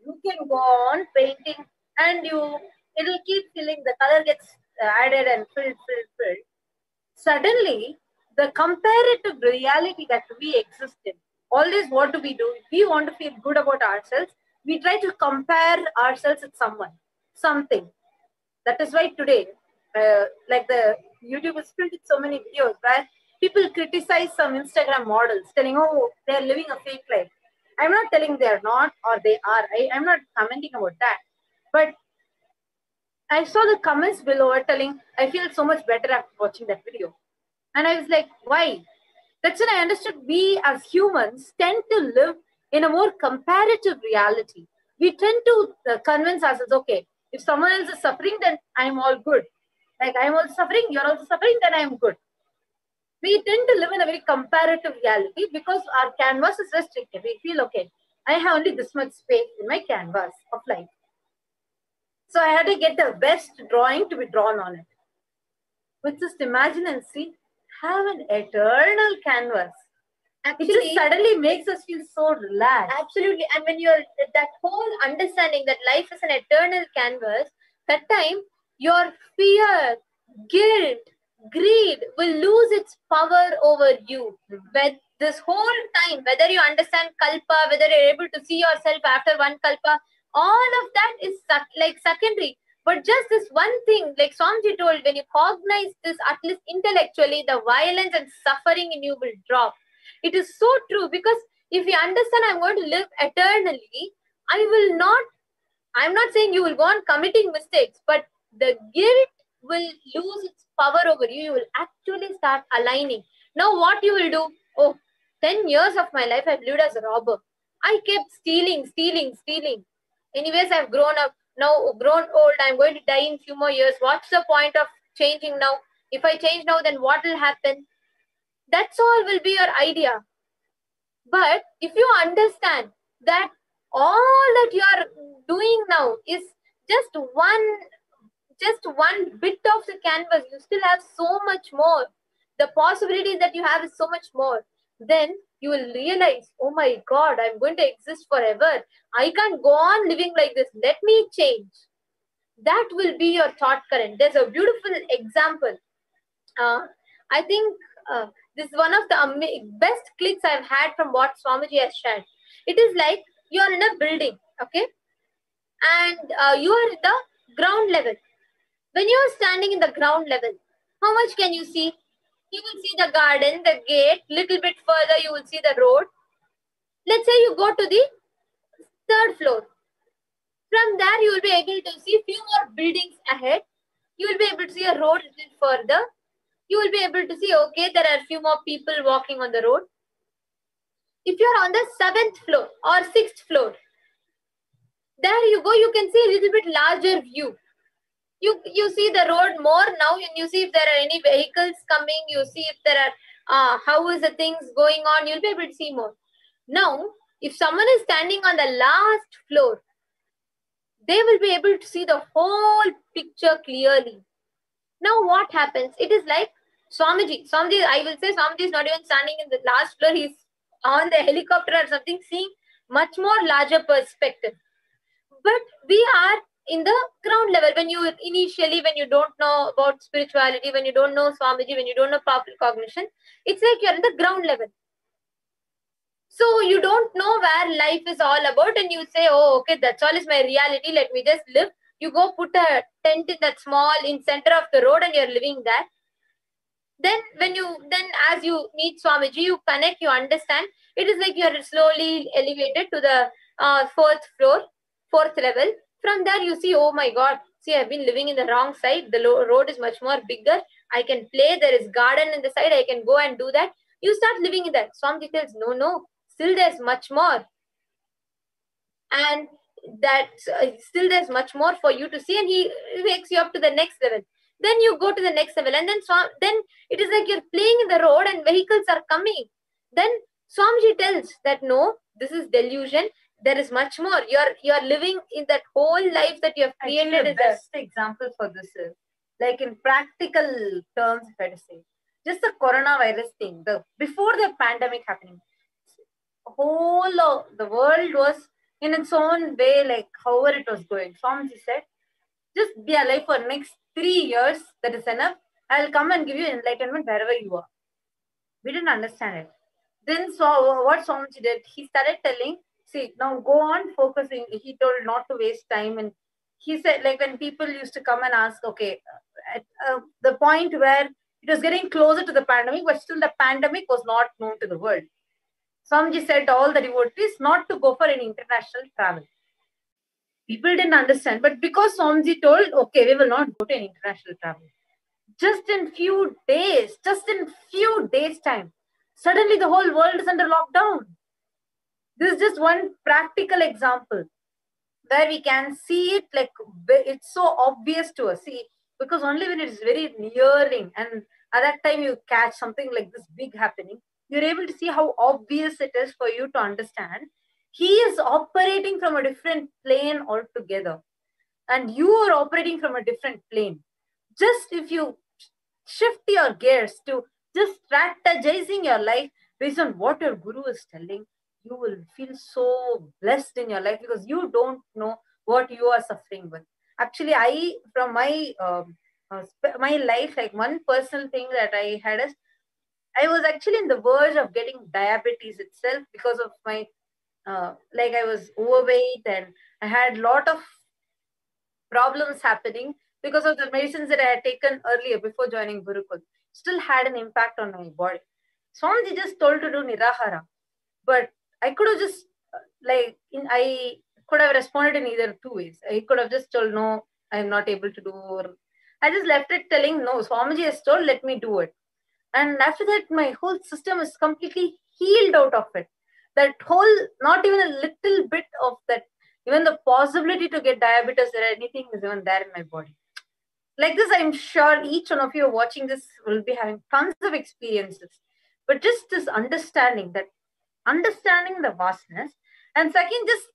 You can go on painting and you it'll keep filling the color gets added and filled, filled, filled. Suddenly, the comparative reality that we exist in, always what do we do? If we want to feel good about ourselves, we try to compare ourselves with someone, something. That is why today, uh, like the YouTube is filled with so many videos where people criticize some Instagram models, telling, oh, they're living a fake life. I'm not telling they're not or they are. I, I'm not commenting about that. But I saw the comments below telling, I feel so much better after watching that video. And I was like, why? That's when I understood we as humans tend to live in a more comparative reality. We tend to uh, convince ourselves, okay, if someone else is suffering, then I'm all good. Like I'm also suffering, you're also suffering, then I'm good we tend to live in a very comparative reality because our canvas is restricted. We feel, okay, I have only this much space in my canvas of life. So I had to get the best drawing to be drawn on it. But just imagine and see, have an eternal canvas. Actually, it just suddenly makes us feel so relaxed. Absolutely. And when you're that whole understanding that life is an eternal canvas, that time your fear, guilt, greed will lose its power over you. But this whole time, whether you understand kalpa, whether you're able to see yourself after one kalpa, all of that is like secondary. But just this one thing, like Swamiji told, when you cognize this, at least intellectually, the violence and suffering in you will drop. It is so true because if you understand I'm going to live eternally, I will not, I'm not saying you will go on committing mistakes, but the guilt will lose its power over you. You will actually start aligning. Now, what you will do? Oh, 10 years of my life I've lived as a robber. I kept stealing, stealing, stealing. Anyways, I've grown up. Now, grown old. I'm going to die in few more years. What's the point of changing now? If I change now, then what will happen? That's all will be your idea. But if you understand that all that you are doing now is just one just one bit of the canvas, you still have so much more. The possibilities that you have is so much more. Then you will realize, oh my God, I'm going to exist forever. I can't go on living like this. Let me change. That will be your thought current. There's a beautiful example. Uh, I think uh, this is one of the best clicks I've had from what Swamiji has shared. It is like you're in a building, okay? And uh, you are in the ground level. When you are standing in the ground level, how much can you see? You will see the garden, the gate, little bit further, you will see the road. Let's say you go to the third floor. From there, you will be able to see few more buildings ahead. You will be able to see a road little further. You will be able to see, okay, there are few more people walking on the road. If you are on the seventh floor or sixth floor, there you go, you can see a little bit larger view. You, you see the road more now and you see if there are any vehicles coming, you see if there are, uh, how is the things going on, you'll be able to see more. Now, if someone is standing on the last floor, they will be able to see the whole picture clearly. Now, what happens? It is like Swamiji. Swamiji, I will say Swamiji is not even standing in the last floor, he's on the helicopter or something, seeing much more larger perspective. But we are in the ground level when you initially when you don't know about spirituality when you don't know swamiji when you don't know powerful cognition it's like you're in the ground level. So you don't know where life is all about and you say oh okay that's all is my reality let me just live. You go put a tent in that small in center of the road and you're living there. Then when you then as you meet swamiji you connect you understand. It is like you're slowly elevated to the uh, fourth floor fourth level from there you see oh my god see i've been living in the wrong side. The road is much more bigger. I can play. There is garden in the side. I can go and do that. You start living in that. Swamiji tells no no. Still there's much more. And that uh, still there's much more for you to see. And he takes you up to the next level. Then you go to the next level. And then then it is like you're playing in the road and vehicles are coming. Then swamiji tells that no this is delusion there is much more. You're you're living in that whole life that you have created Actually, the best example for this is like in practical terms if i to say just the coronavirus thing the before the pandemic happening whole of the world was in its own way like however it was going. Swamiji said just be alive for next three years that is enough. I'll come and give you enlightenment wherever you are. We didn't understand it. Then so what Swamiji did he started telling see now go on focusing he told not to waste time and he said like when people used to come and ask okay at uh, the point where it was getting closer to the pandemic but still the pandemic was not known to the world Swamiji said to all the devotees not to go for any international travel. People didn't understand, but because Swamiji told, okay, we will not go to any international travel. Just in few days, just in few days' time, suddenly the whole world is under lockdown. This is just one practical example where we can see it like it's so obvious to us. See, because only when it is very nearing and at that time you catch something like this big happening, you're able to see how obvious it is for you to understand. He is operating from a different plane altogether, and you are operating from a different plane. Just if you shift your gears to just strategizing your life based on what your guru is telling, you will feel so blessed in your life because you don't know what you are suffering with. Actually, I, from my um, uh, my life, like one personal thing that I had is I was actually in the verge of getting diabetes itself because of my, uh, like I was overweight and I had a lot of problems happening because of the medicines that I had taken earlier before joining Gurukul. Still had an impact on my body. Swamiji just told to do Nirahara, but I could have just like in, I could have responded in either two ways. I could have just told no, I'm not able to do. Or I just left it telling no. Swamiji has told, let me do it and after that my whole system is completely healed out of it that whole not even a little bit of that even the possibility to get diabetes or anything is even there in my body like this i'm sure each one of you watching this will be having tons of experiences but just this understanding that understanding the vastness and second just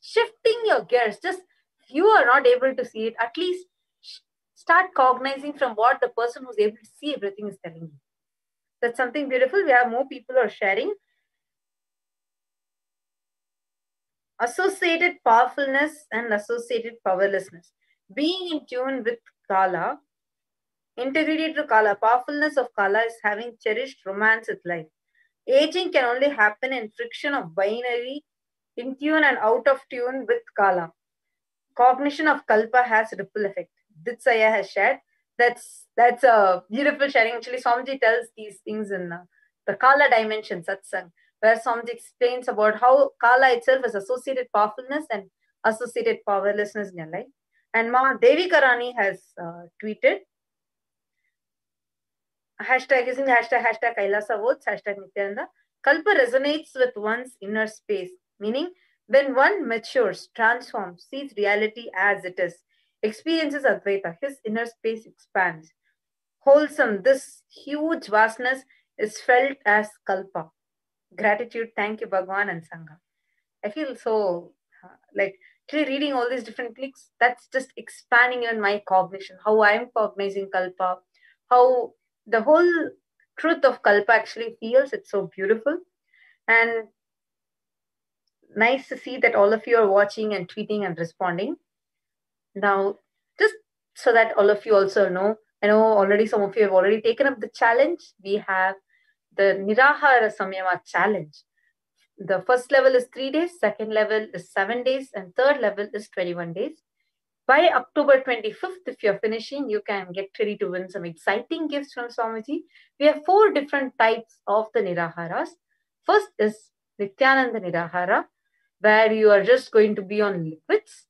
shifting your gears just you are not able to see it at least Start cognizing from what the person who's able to see everything is telling you. That's something beautiful. We have more people are sharing. Associated powerfulness and associated powerlessness. Being in tune with Kala, integrated to Kala, powerfulness of Kala is having cherished romance with life. Aging can only happen in friction of binary, in tune and out of tune with Kala. Cognition of Kalpa has ripple effect. Ditsaya has shared. That's that's a beautiful sharing. Actually, Swamiji tells these things in uh, the Kala dimension, Satsang, where Swamiji explains about how Kala itself is associated powerfulness and associated powerlessness in your life. And Ma Devika Rani has uh, tweeted, hashtag using hashtag hashtag Kailasa votes, hashtag Nithyananda. Kalpa resonates with one's inner space, meaning when one matures, transforms, sees reality as it is, experiences Advaita, his inner space expands. Wholesome, this huge vastness is felt as Kalpa. Gratitude, thank you, Bhagwan and Sangha. I feel so uh, like actually reading all these different clicks, that's just expanding even my cognition, how I'm cognizing Kalpa, how the whole truth of Kalpa actually feels. It's so beautiful. And nice to see that all of you are watching and tweeting and responding. Now, just so that all of you also know, I know already some of you have already taken up the challenge. We have the Nirahara Samyama challenge. The first level is three days, second level is seven days, and third level is 21 days. By October 25th, if you're finishing, you can get ready to win some exciting gifts from Swamiji. We have four different types of the Niraharas. First is Nithyananda Nirahara, where you are just going to be on liquids.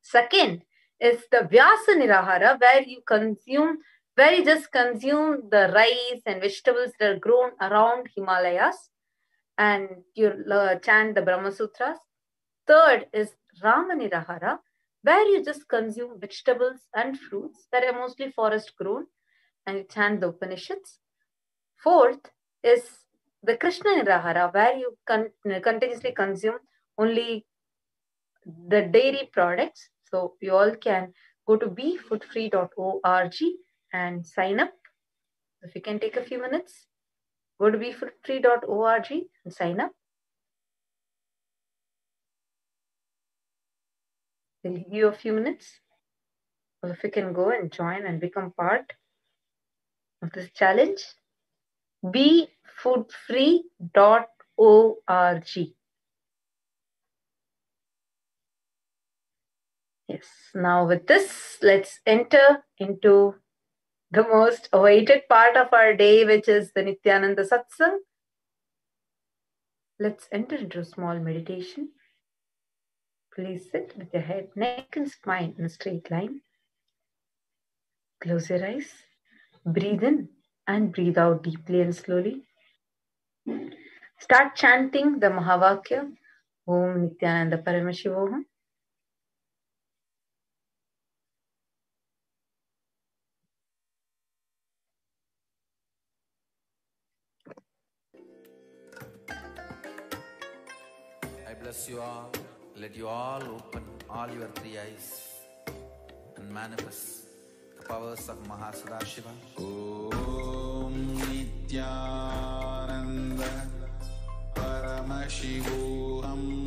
Second is the Vyasa Nirahara, where you consume, where you just consume the rice and vegetables that are grown around Himalayas and you uh, chant the Brahma Sutras. Third is Rama Nirahara, where you just consume vegetables and fruits that are mostly forest grown and you chant the Upanishads. Fourth is the Krishna Nirahara, where you con- continuously consume only the dairy products. So you all can go to befoodfree.org and sign up. If you can take a few minutes, go to befoodfree.org and sign up. We'll give you a few minutes. Or if you can go and join and become part of this challenge, befoodfree.org. Yes, now with this, let's enter into the most awaited part of our day, which is the Nithyananda Satsang. Let's enter into a small meditation. Please sit with your head, neck, and spine in a straight line. Close your eyes. Breathe in and breathe out deeply and slowly. Start chanting the Mahavakya Om Nithyananda Paramashivoham. I bless you all. Let you all open all your three eyes and manifest the powers of Mahasadashiva. Om Nithyananda Paramashivoham.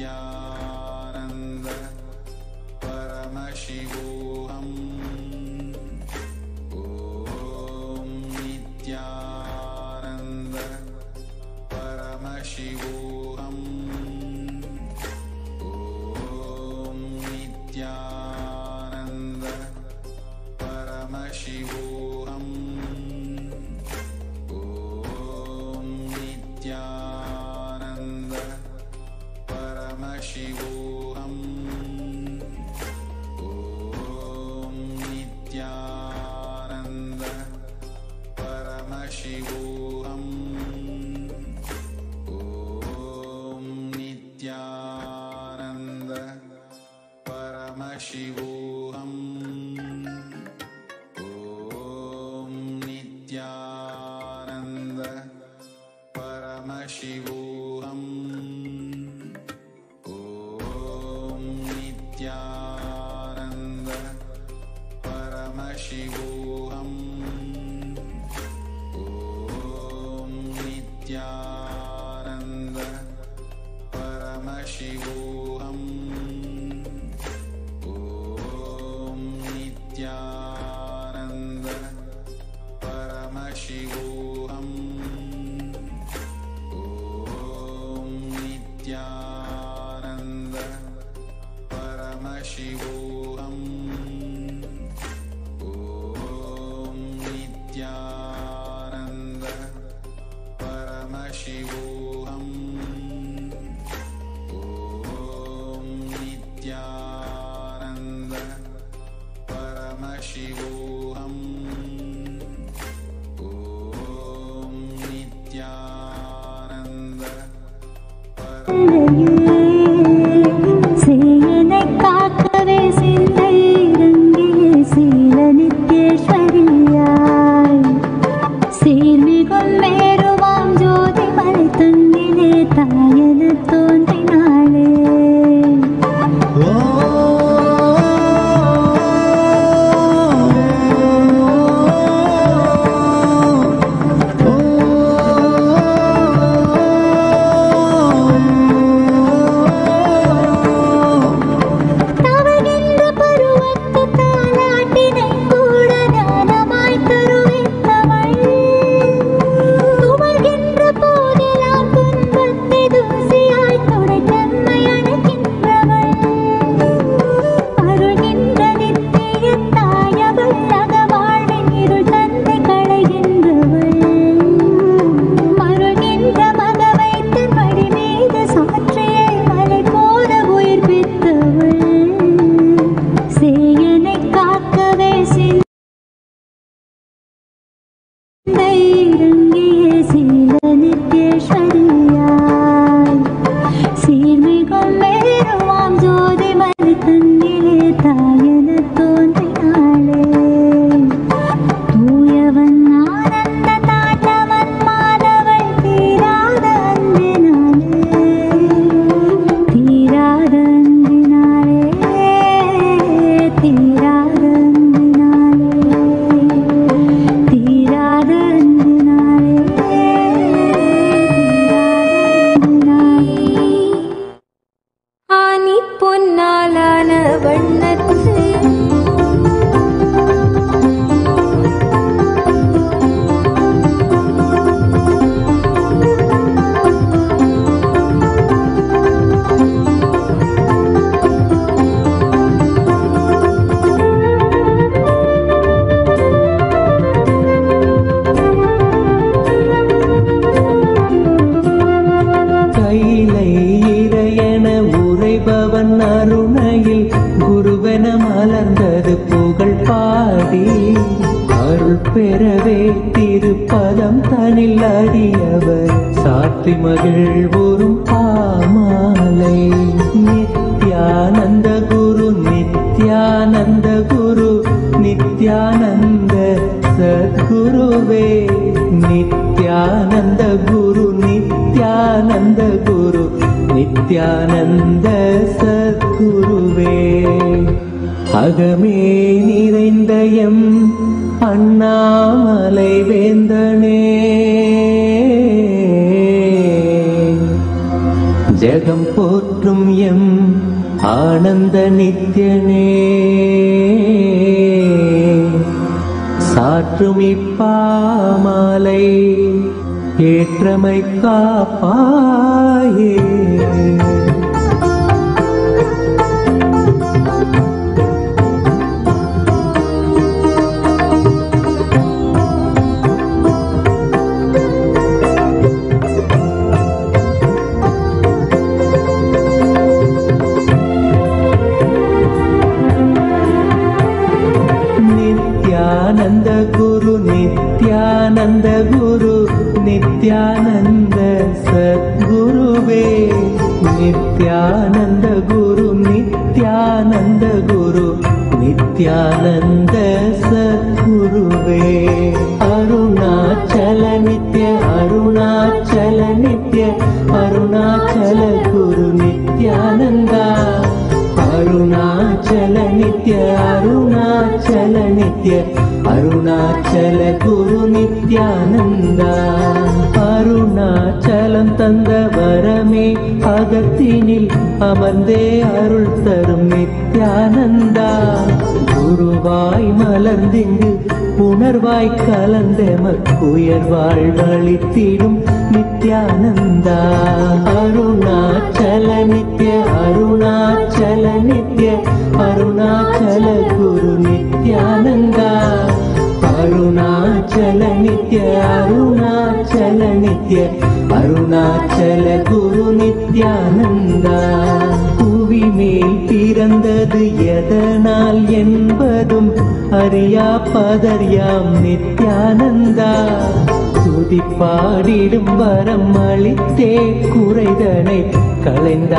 Media.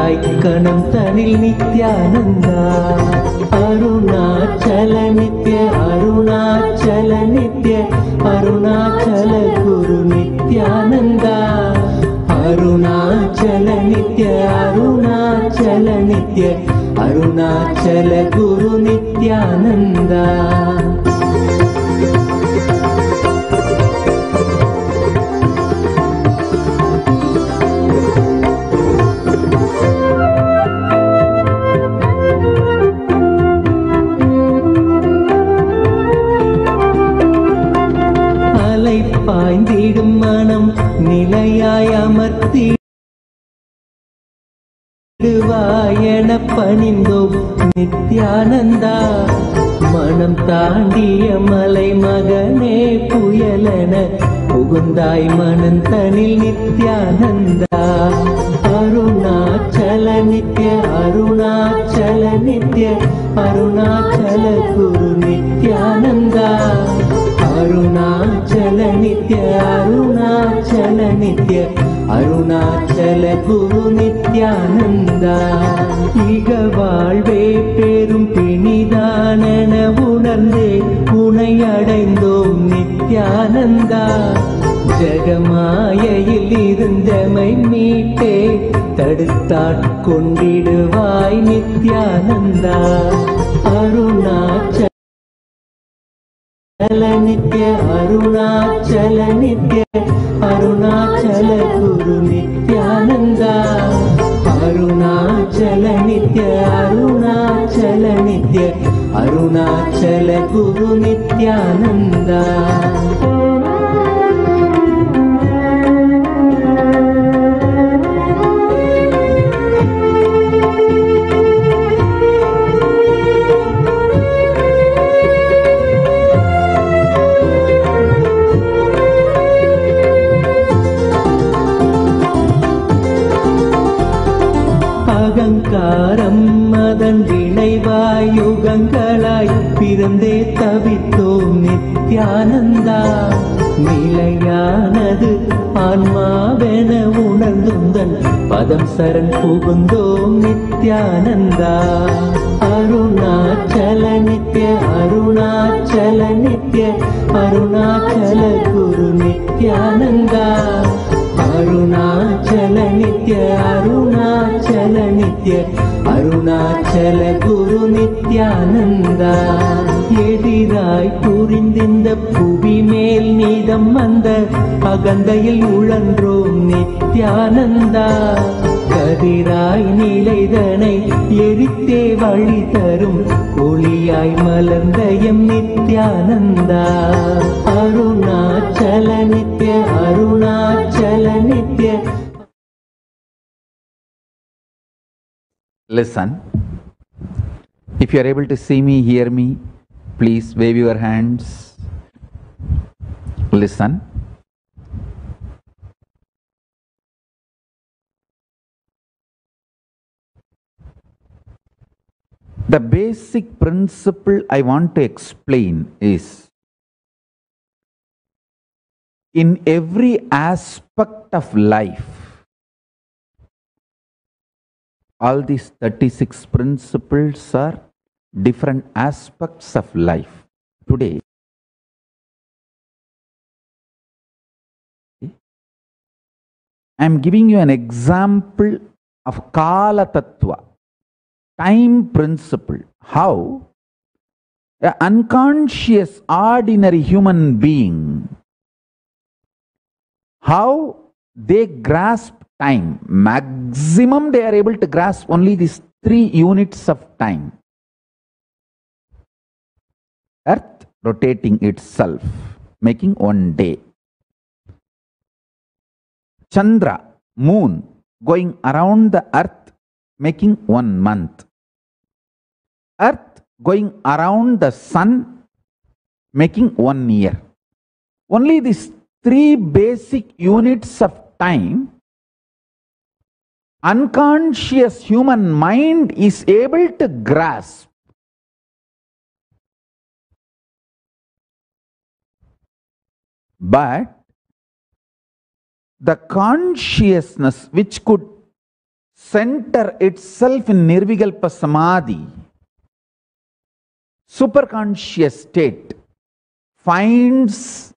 களைந்தாய் கணம் தனில் நித்யானந்தா. அருணாச்சல நித்ய அருணாச்சல நித்ய அருணாச்சல குரு நித்யானந்தா. அருணாச்சல நித்ய அருணாச்சல நித்ய அருணாச்சல குரு நித்யானந்தா. நித்யானந்தா மனம் தாண்டிய மலை மகனே புயலன புகுந்தாய் மனம் தனில் நித்யானந்தா. அருணாச்சல நித்ய அருணாச்சல நித்ய அருணாச்சல குரு நித்யானந்தா. அருணாச்சல நித்ய அருணாச்சல நித்ய அருணாச்சல குரு நித்யானந்தா இக வாழ்வே பெரும் பிணிதானென உணர்ந்தே உனை அடைந்தோம் நித்யானந்தா. ஜகமாயையில் இருந்தமை மீட்டே தடுத்தாட் கொண்டிடுவாய் நித்யானந்தா. அருணாச்சல நித்ய அருணாச்சல நித்ய அருணாச்சல त्यानन्दा अरुणा चल नित्य अरुणा चल नित्य अरुणाचलगुरु नित्यानन्द ஆன்மாவென உணர்ந்துந்தன் பதம் சரண் புகுந்தோம் நித்யானந்தா அருணாச்சல நித்ய அருணாச்சல நித்ய அருணாச்சல குரு நித்யானந்தா அருணாச்சல நித்ய அருணாச்சல நித்ய அருணாச்சல குரு நித்யானந்தா எதிராய் புரிந்திந்த புவி மேல் நீதம் வந்த அகந்தையில் உழன்றோம் நித்யானந்தா கதிராய் நிலைதனை எரித்தே வழி தரும் ஒளியாய் மலர்ந்த M Nithyananda Arunachal Nitya Arunachal Nitya Listen. If you are able to see me, hear me, please wave your hands. Listen. The basic principle I want to explain is in every aspect of life, all these 36 principles are different aspects of life. Today, I am giving you an example of Kala Tattva, time principle. How an unconscious, ordinary human being, how they grasp time. Maximum they are able to grasp only these three units of time. Earth rotating itself, making one day. Chandra, moon, going around the earth, making one month. Earth going around the sun, making one year. Only these three basic units of time, unconscious human mind is able to grasp. But the consciousness which could center itself in Nirvikalpa Samadhi, superconscious state, finds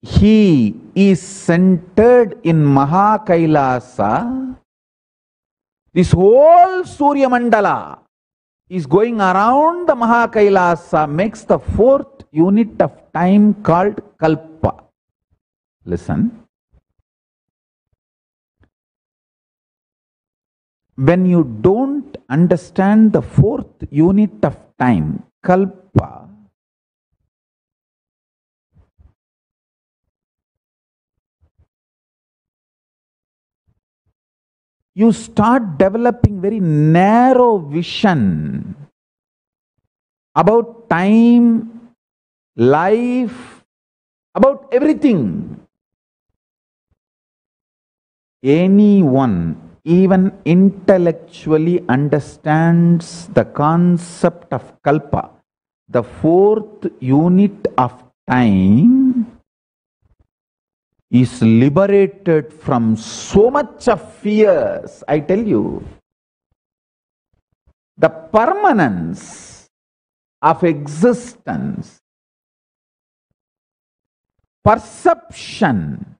he is centered in Mahakailasa. This whole Surya Mandala is going around the Mahakailasa, makes the fourth unit of time called Kalpa. Listen. When you don't understand the fourth unit of time, Kalpa, you start developing very narrow vision about time, life, about everything. Anyone, even intellectually, understands the concept of kalpa, the fourth unit of time is liberated from so much of fears. I tell you, the permanence of existence, perception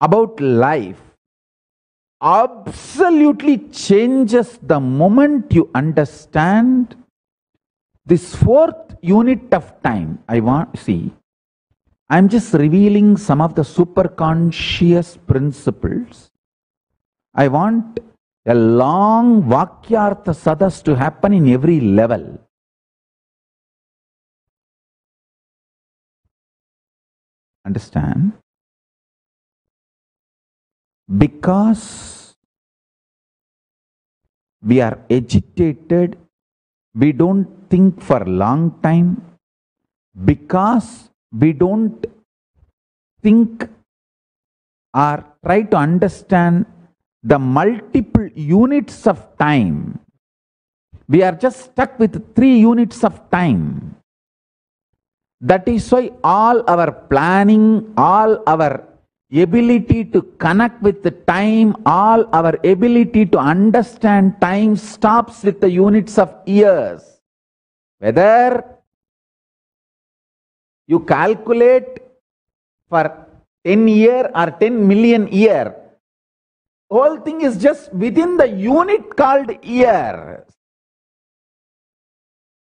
about life absolutely changes the moment you understand this fourth unit of time. I want see. I'm just revealing some of the superconscious principles. I want a long Vakyartha Sadas to happen in every level. Understand? Because we are agitated, we don't think for a long time, because we don't think or try to understand the multiple units of time. We are just stuck with three units of time. That is why all our planning, all our ability to connect with the time, all our ability to understand time stops with the units of years. Whether you calculate for 10 year or 10 million year, whole thing is just within the unit called year.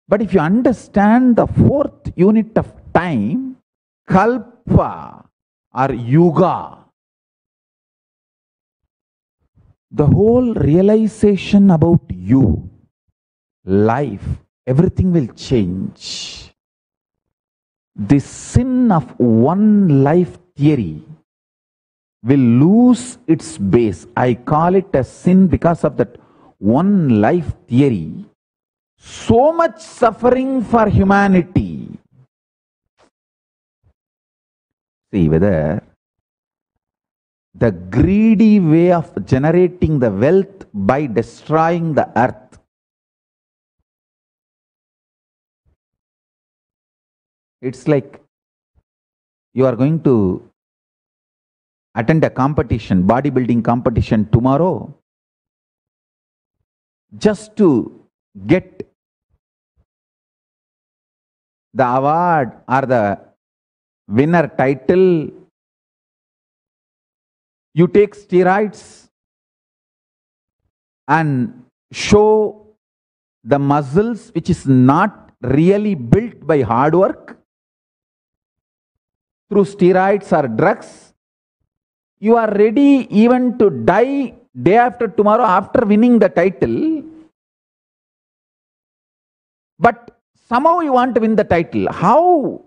But if you understand the fourth unit of time, kalpa or yuga, the whole realization about you, life, everything will change. The sin of one life theory will lose its base. I call it a sin because of that one life theory. So much suffering for humanity. See whether the greedy way of generating the wealth by destroying the earth. It's like you are going to attend a competition, bodybuilding competition tomorrow, just to get the award or the winner title, you take steroids and show the muscles which is not really built by hard work. Through steroids or drugs you are ready even to die day after tomorrow after winning the title. But somehow you want to win the title. How?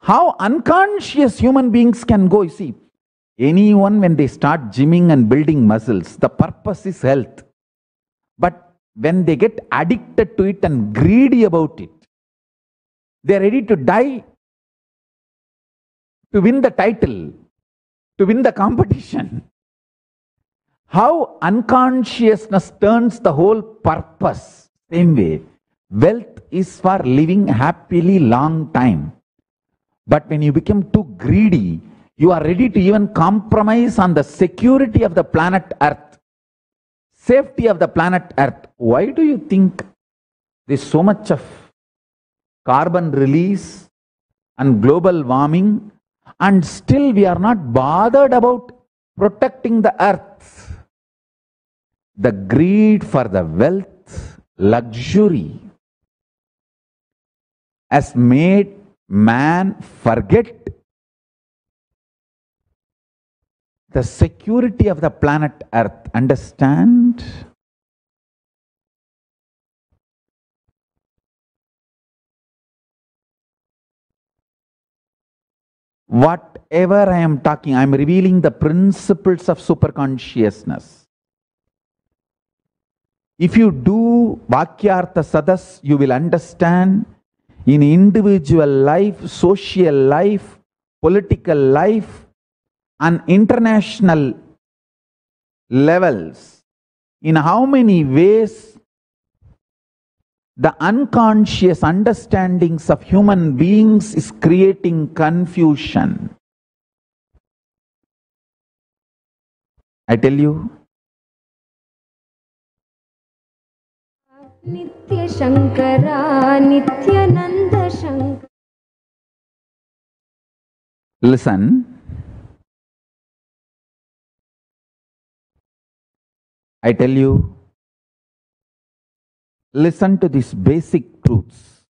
How unconscious human beings can go you see. Anyone when they start gymming and building muscles the purpose is health. But when they get addicted to it and greedy about it they are ready to die to win the title, to win the competition. How unconsciousness turns the whole purpose. Same way, wealth is for living happily long time. But when you become too greedy, you are ready to even compromise on the security of the planet Earth, safety of the planet Earth. Why do you think there's so much of carbon release and global warming and still we are not bothered about protecting the earth. The greed for the wealth, luxury has made man forget the security of the planet earth. Understand? whatever I am talking, I am revealing the principles of superconsciousness. If you do Vakyartha Sadas, you will understand in individual life, social life, political life, and international levels, in how many ways the unconscious understandings of human beings is creating confusion. I tell you, नित्य Shankara Nityanand Shankar listen. I tell you, listen to these basic truths.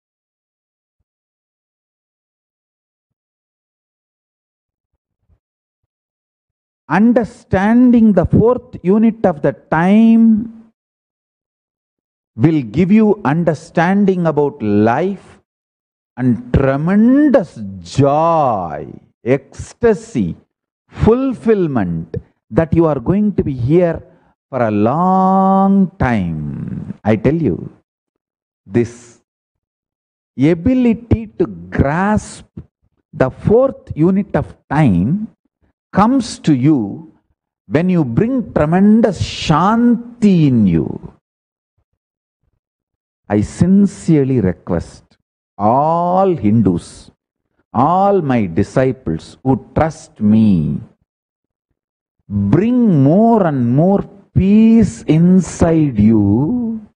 Understanding the fourth unit of the time will give you understanding about life and tremendous joy, ecstasy, fulfillment that you are going to be here for a long time. I tell you, this ability to grasp the fourth unit of time comes to you when you bring tremendous shanti in you. I sincerely request all Hindus, all my disciples who trust me, bring more and more peace inside you.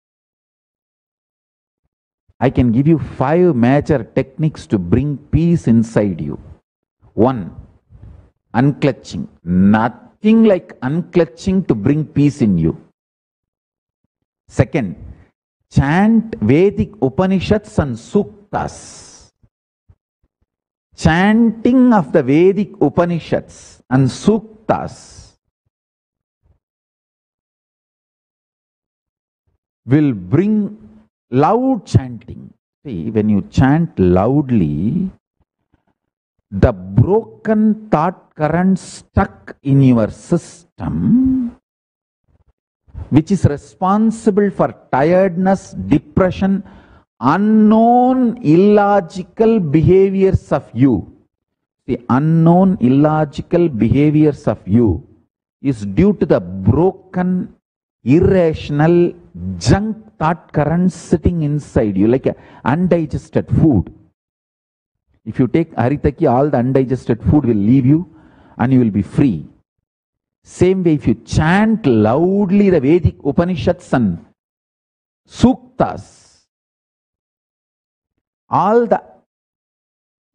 I can give you five major techniques to bring peace inside you. One, unclutching. Nothing like unclutching to bring peace in you. Second, chant Vedic Upanishads and Suktas. Chanting of the Vedic Upanishads and Suktas will bring loud chanting. See, when you chant loudly, the broken thought current stuck in your system, which is responsible for tiredness, depression, unknown illogical behaviors of you. The unknown illogical behaviors of you is due to the broken, irrational, junk thought currents sitting inside you, like undigested food. If you take haritaki, all the undigested food will leave you and you will be free. Same way, if you chant loudly the Vedic Upanishads and Suktas, all the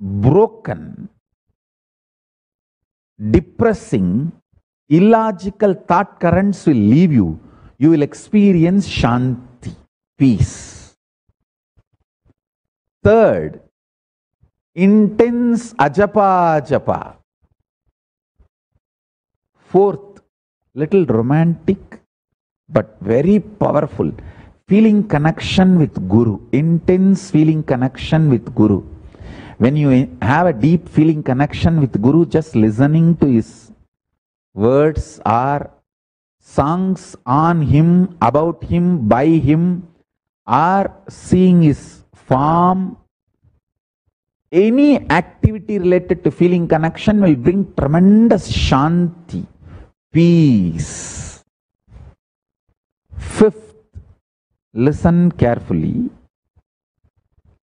broken, depressing, illogical thought currents will leave you. You will experience Shanti, peace. Third, intense ajapa japa. Fourth, little romantic but very powerful. Feeling connection with Guru, intense feeling connection with Guru. When you have a deep feeling connection with Guru, just listening to his words or songs on him, about him, by him, or seeing his form, any activity related to feeling connection will bring tremendous shanti, peace. Fifth, listen carefully.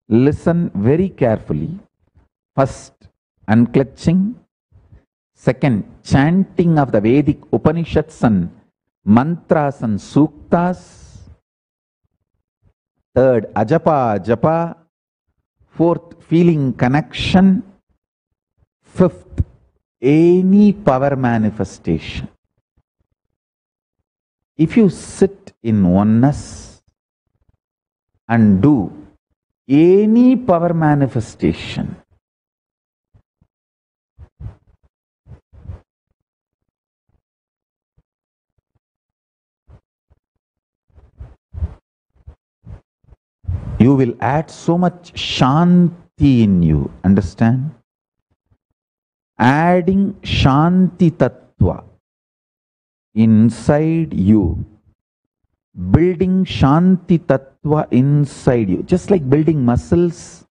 Listen very carefully. First, unclutching. Second, chanting of the Vedic Upanishads and mantras and suktas. Third, ajapa, japa. Fourth, feeling connection. Fifth, any power manifestation. If you sit in oneness and do any power manifestation, you will add so much shanti in you. Understand? Adding shanti tattva inside you, building shanti tattva inside you, just like building muscles,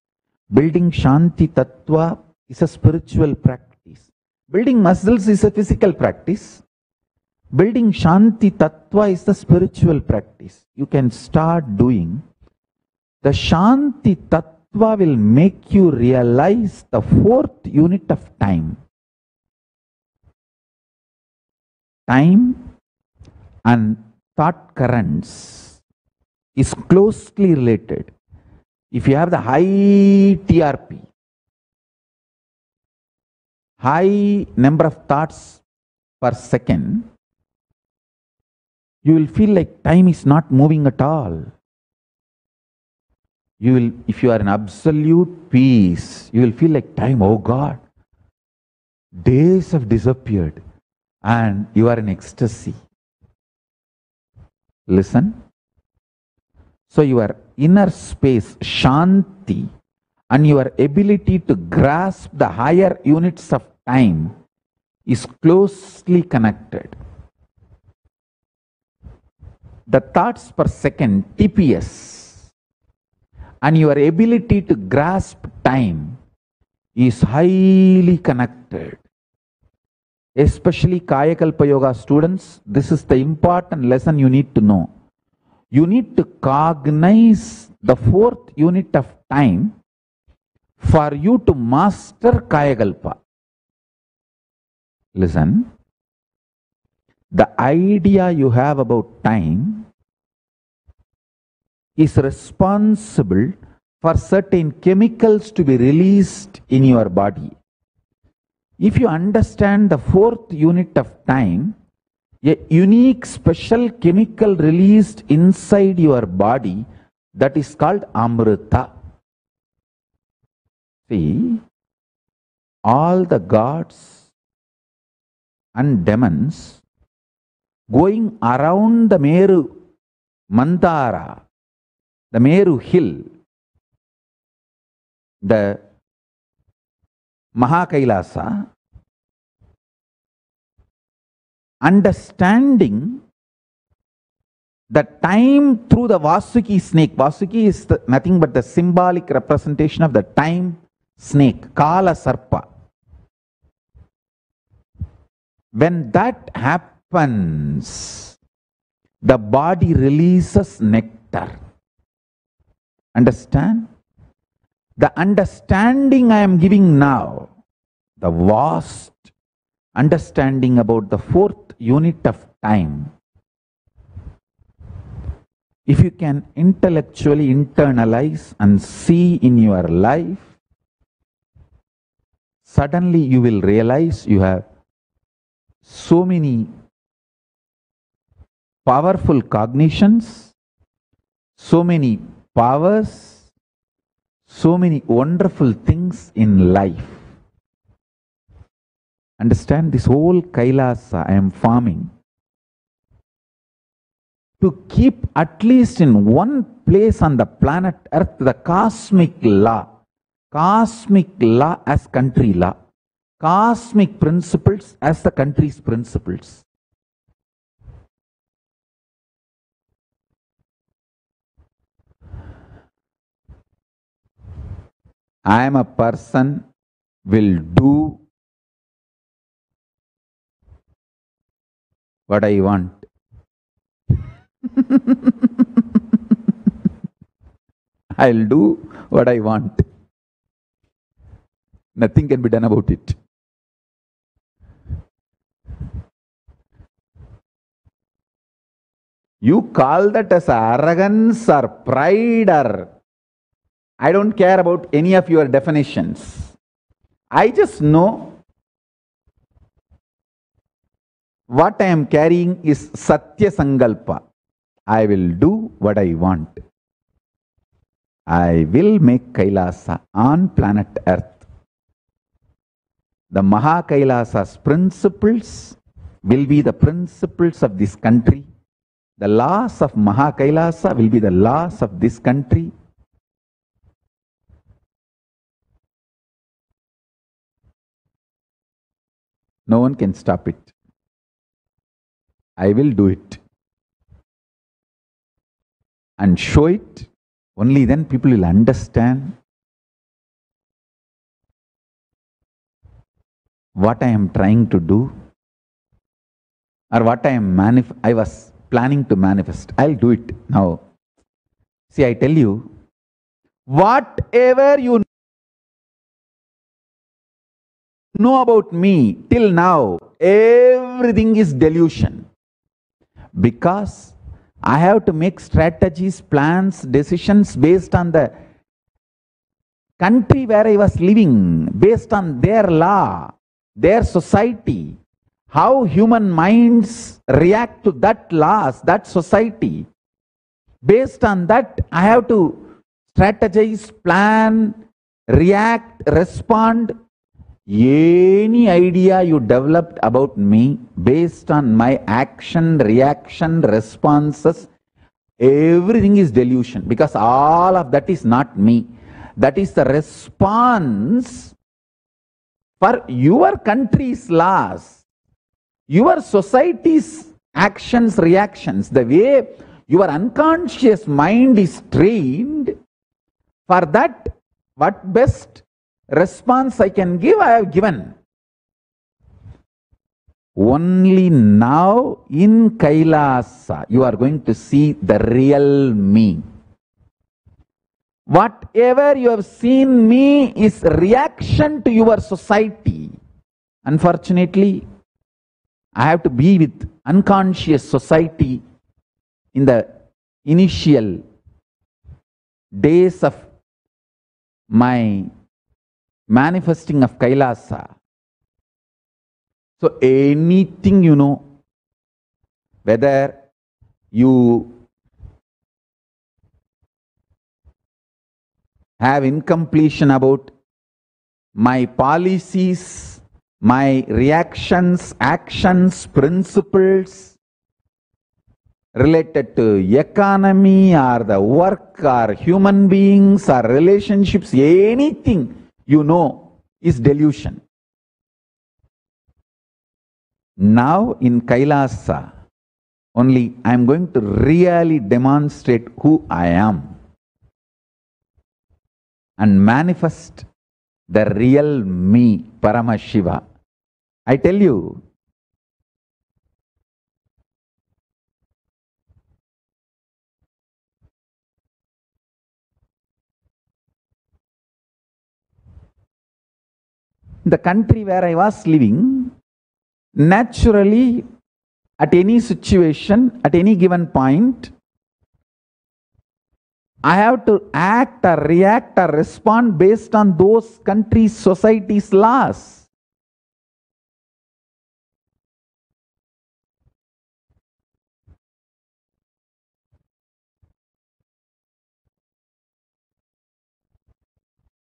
building shanti tattva is a spiritual practice. Building muscles is a physical practice. Building shanti tattva is the spiritual practice. You can start doing the Shanti Tattva will make you realize the fourth unit of time. Time and thought currents is closely related. If you have the high TRP, high number of thoughts per second, you will feel like time is not moving at all you will if you are in absolute peace you will feel like time oh god days have disappeared and you are in ecstasy. Listen. So your inner space shanti and your ability to grasp the higher units of time is closely connected. The thoughts per second tps and your ability to grasp time is highly connected. Especially Kayakalpa Yoga students, this is the important lesson you need to know. You need to cognize the fourth unit of time for you to master Kayakalpa. Listen, the idea you have about time is responsible for certain chemicals to be released in your body. If you understand the fourth unit of time, a unique special chemical released inside your body that is called Amrita. See, all the gods and demons going around the Meru Mandara, the Meru hill, the Mahakailasa, understanding the time through the Vasuki snake. Vasuki is the, nothing but the symbolic representation of the time snake, Kala Sarpa. When that happens, the body releases nectar. Understand? The understanding I am giving now, the vast understanding about the fourth unit of time, if you can intellectually internalize and see in your life, suddenly you will realize you have so many powerful cognitions, so many powers, so many wonderful things in life. Understand this whole Kailasa I am farming to keep at least in one place on the planet Earth the cosmic law, cosmic law as country law, cosmic principles as the country's principles. I am a person will do what I want. I'll do what I want. Nothing can be done about it. You call that as arrogance or pride or I don't care about any of your definitions. I just know what I am carrying is Satya Sangalpa. I will do what I want. I will make Kailasa on planet Earth. The Mahakailasa's principles will be the principles of this country. The laws of Mahakailasa will be the laws of this country. No one can stop it. I will do it and show it. Only then people will understand what I am trying to do or what I am manif- I was planning to manifest. I'll do it now. See, I tell you, whatever you know about me till now, everything is delusion. Because I have to make strategies, plans, decisions based on the country where I was living, based on their law, their society, how human minds react to that laws, that society. Based on that, I have to strategize, plan, react, respond. Any idea you developed about me based on my action, reaction, responses, everything is delusion because all of that is not me. That is the response for your country's laws, your society's actions, reactions, the way your unconscious mind is trained, for that, what best response I can give, I have given. Only now in Kailasa, you are going to see the real me. Whatever you have seen me is reaction to your society. Unfortunately, I have to be with unconscious society in the initial days of my manifesting of Kailasa. So anything you know, whether you have incompletion about my policies, my reactions, actions, principles related to economy or the work or human beings or relationships, anything you know is delusion. Now in Kailasa, only I am going to really demonstrate who I am and manifest the real me, Paramashiva. I tell you, the country where I was living, naturally, at any situation, at any given point, I have to act or react or respond based on those countries' societies' laws.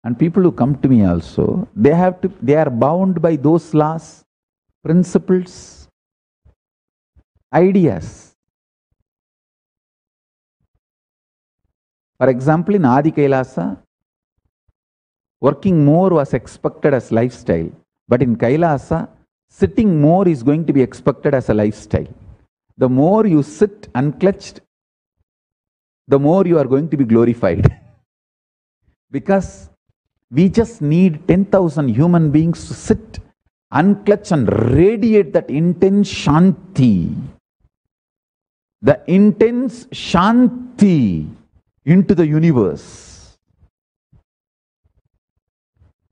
And people who come to me also, they have to, they are bound by those laws, principles, ideas. For example, in Adi Kailasa, working more was expected as lifestyle. But in Kailasa, sitting more is going to be expected as a lifestyle. The more you sit unclutched, the more you are going to be glorified. because we just need 10,000 human beings to sit, unclutch, and radiate that intense shanti. The intense shanti into the universe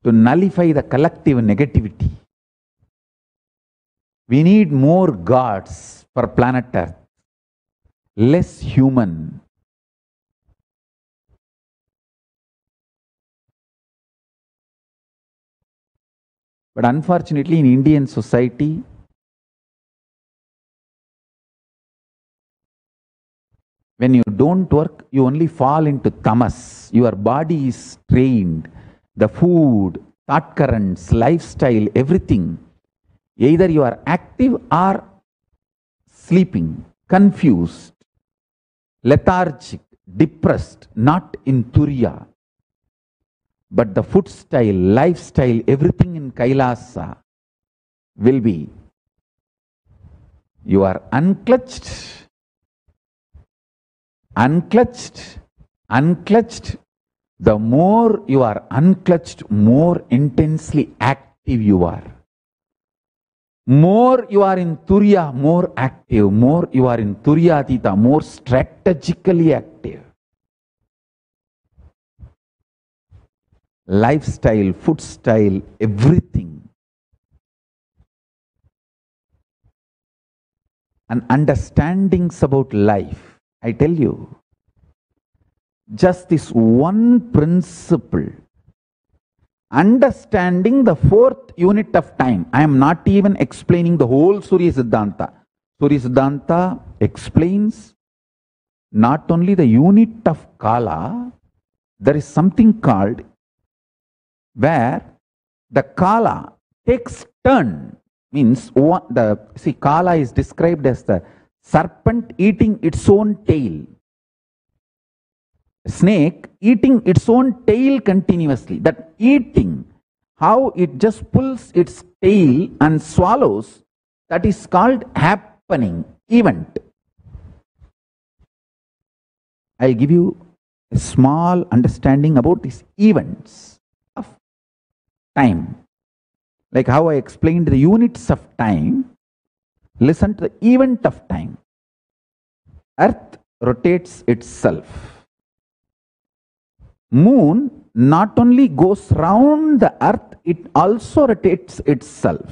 to nullify the collective negativity. We need more gods for planet Earth, less human. But unfortunately, in Indian society, when you don't work, you only fall into tamas. Your body is trained. The food, thought currents, lifestyle, everything. Either you are active or sleeping, confused, lethargic, depressed, not in Turiya. But the food style, lifestyle, everything in Kailasa will be you are unclutched, unclutched, unclutched. The more you are unclutched, more intensely active you are. More you are in Turiya, more active. More you are in Turiyatita, more strategically active. Lifestyle, food style, everything. And understandings about life. I tell you, just this one principle, understanding the fourth unit of time. I am not even explaining the whole Surya Siddhanta. Surya Siddhanta explains not only the unit of Kala, there is something called where the kala takes turn means one, the see kala is described as the serpent eating its own tail. Snake eating its own tail continuously. That eating how it just pulls its tail and swallows that is called happening event. I'll give you a small understanding about these events time. Like how I explained the units of time, listen to the event of time. Earth rotates itself. Moon not only goes round the earth, it also rotates itself.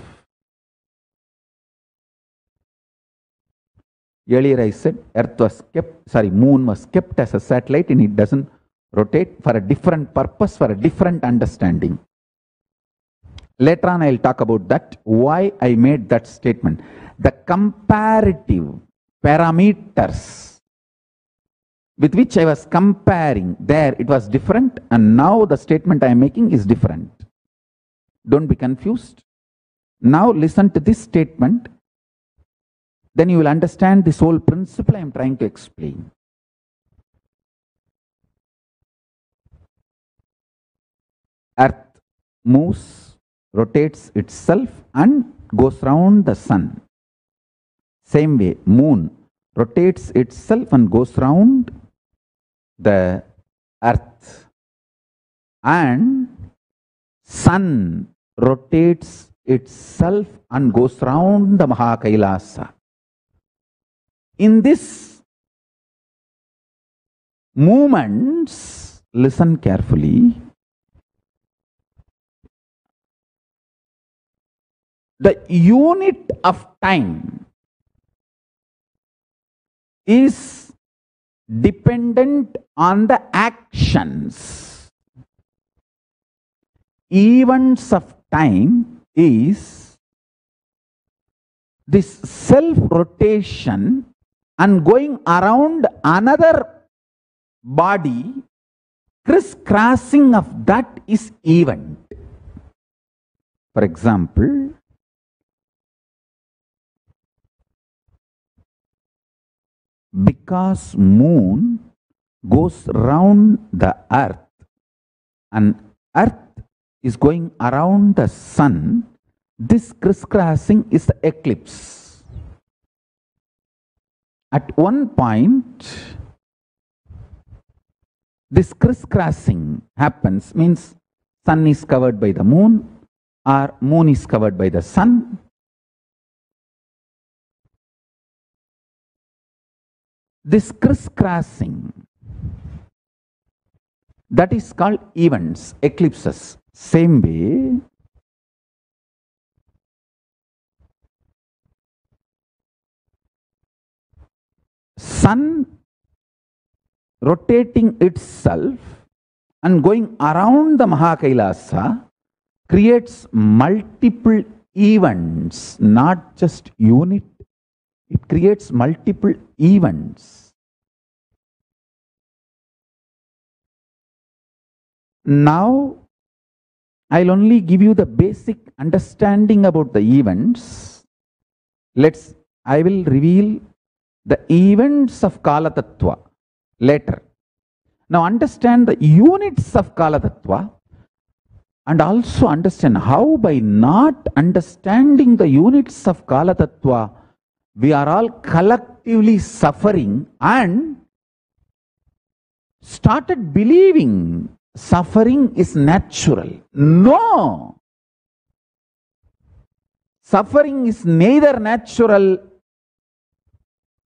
Earlier I said earth was kept, sorry, moon was kept as a satellite and it doesn't rotate for a different purpose, for a different understanding. Later on, I'll talk about that, why I made that statement. The comparative parameters with which I was comparing. There it was different, and now the statement I am making is different. Don't be confused. Now listen to this statement. Then you will understand this whole principle I am trying to explain. Earth moves, rotates itself, and goes round the sun. Same way, moon rotates itself and goes round the earth. And sun rotates itself and goes round the Mahakailasa. In this movements, listen carefully. The unit of time is dependent on the actions. Events of time is this self rotation and going around another body, crisscrossing of that is event. For example, because moon goes round the earth and earth is going around the sun this crisscrossing is the eclipse. At one point this crisscrossing happens means sun is covered by the moon or moon is covered by the sun this crisscrossing that is called events eclipses. Same way sun rotating itself and going around the mahakailasa creates multiple events not just unit. It creates multiple events now i'll only give you the basic understanding about the events. Let's i will reveal the events of kala tattva later. Now understand the units of kala tattva and also understand how by not understanding the units of kala tattva we are all collectively suffering and started believing suffering is natural. No! Suffering is neither natural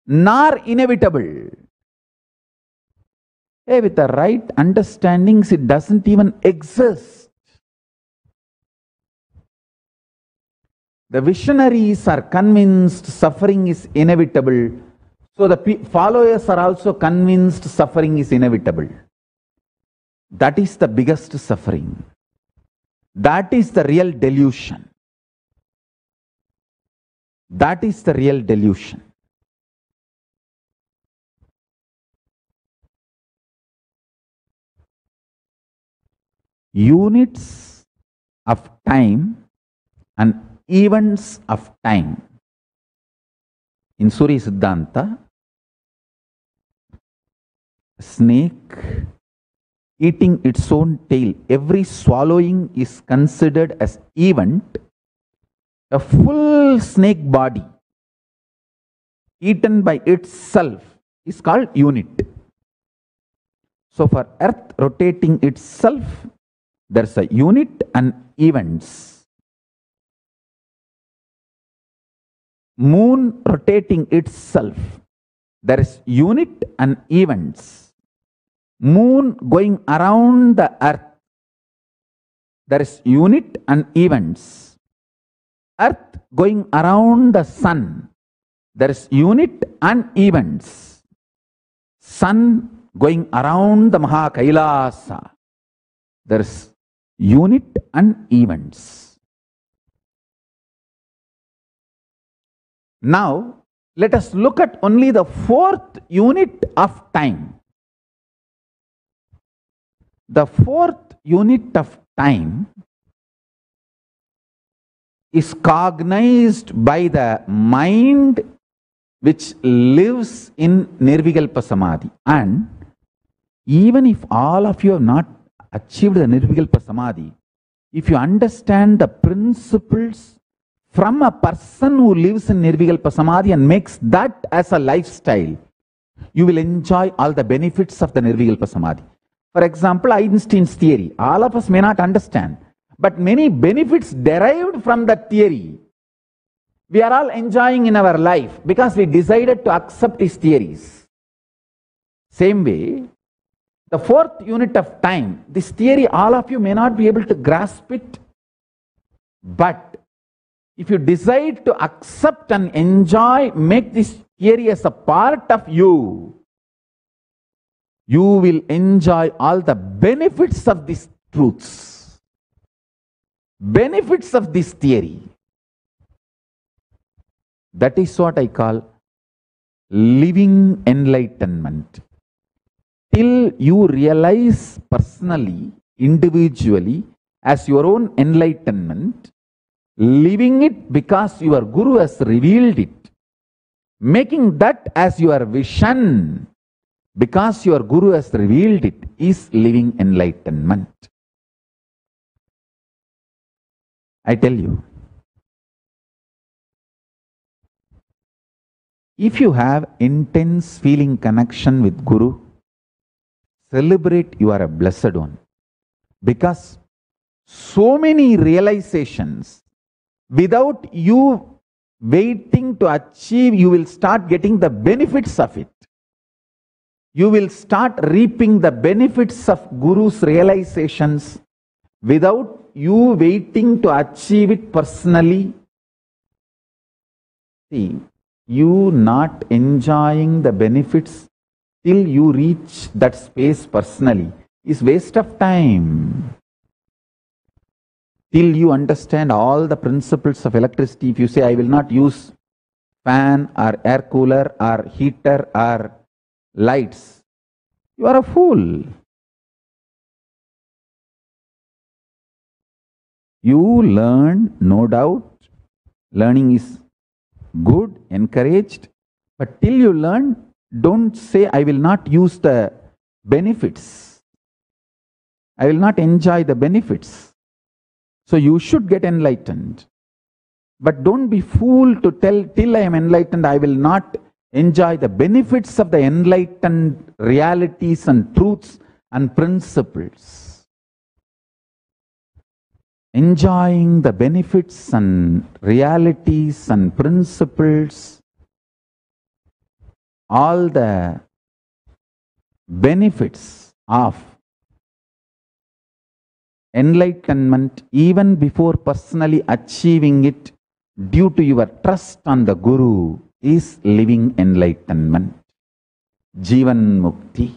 nor inevitable. Hey, with the right understandings, it doesn't even exist. The visionaries are convinced suffering is inevitable. So the followers are also convinced suffering is inevitable. That is the biggest suffering. That is the real delusion. That is the real delusion. Units of time and events of time. In Surya Siddhanta, snake eating its own tail, every swallowing is considered as event. A full snake body eaten by itself is called unit. So for earth rotating itself, there's a unit and events. Moon rotating itself, there is unit and events. Moon going around the earth, there is unit and events. Earth going around the sun, there is unit and events. Sun going around the Mahakailasa, there is unit and events. Now, let us look at only the fourth unit of time. The fourth unit of time is cognized by the mind which lives in Nirvikalpa Samadhi. And even if all of you have not achieved the Nirvikalpa Samadhi, if you understand the principles from a person who lives in Nirvikalpa Samadhi and makes that as a lifestyle, you will enjoy all the benefits of the Nirvikalpa Samadhi. For example, Einstein's theory. All of us may not understand, but many benefits derived from that theory we are all enjoying in our life because we decided to accept his theories. Same way, the fourth unit of time, this theory, all of you may not be able to grasp it, but if you decide to accept and enjoy, make this theory as a part of you, you will enjoy all the benefits of these truths, benefits of this theory. That is what I call living enlightenment. Till you realize personally, individually, as your own enlightenment, living it because your Guru has revealed it, making that as your vision because your Guru has revealed it, is living enlightenment. I tell you, if you have intense feeling connection with Guru, celebrate you are a blessed one. Because so many realizations without you waiting to achieve, you will start getting the benefits of it. You will start reaping the benefits of Guru's realizations without you waiting to achieve it personally. See, you not enjoying the benefits till you reach that space personally is waste of time till you understand all the principles of electricity if you say i will not use fan or air cooler or heater or lights you are a fool you learn no doubt learning is good, encouraged. But till you learn, don't say, I will not use the benefits. I will not enjoy the benefits. So you should get enlightened. But don't be fool to tell, till I am enlightened, I will not enjoy the benefits of the enlightened realities and truths and principles. Enjoying the benefits and realities and principles, all the benefits of enlightenment even before personally achieving it due to your trust on the Guru is living enlightenment. Jivan Mukti.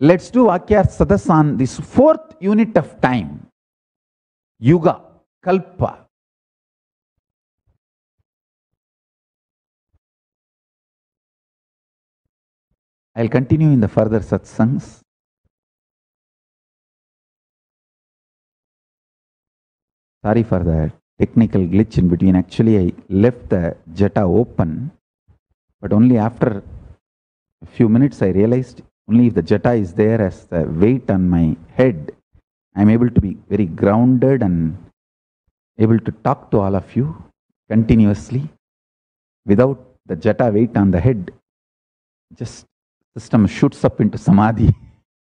Let's do Vakya Sadas on this fourth unit of time. Yuga, Kalpa. I'll continue in the further satsangs. Sorry for the technical glitch in between. Actually, I left the Jata open, but only after a few minutes I realized only if the Jata is there as the weight on my head, I'm able to be very grounded and able to talk to all of you continuously without the Jata weight on the head. Just system shoots up into samadhi.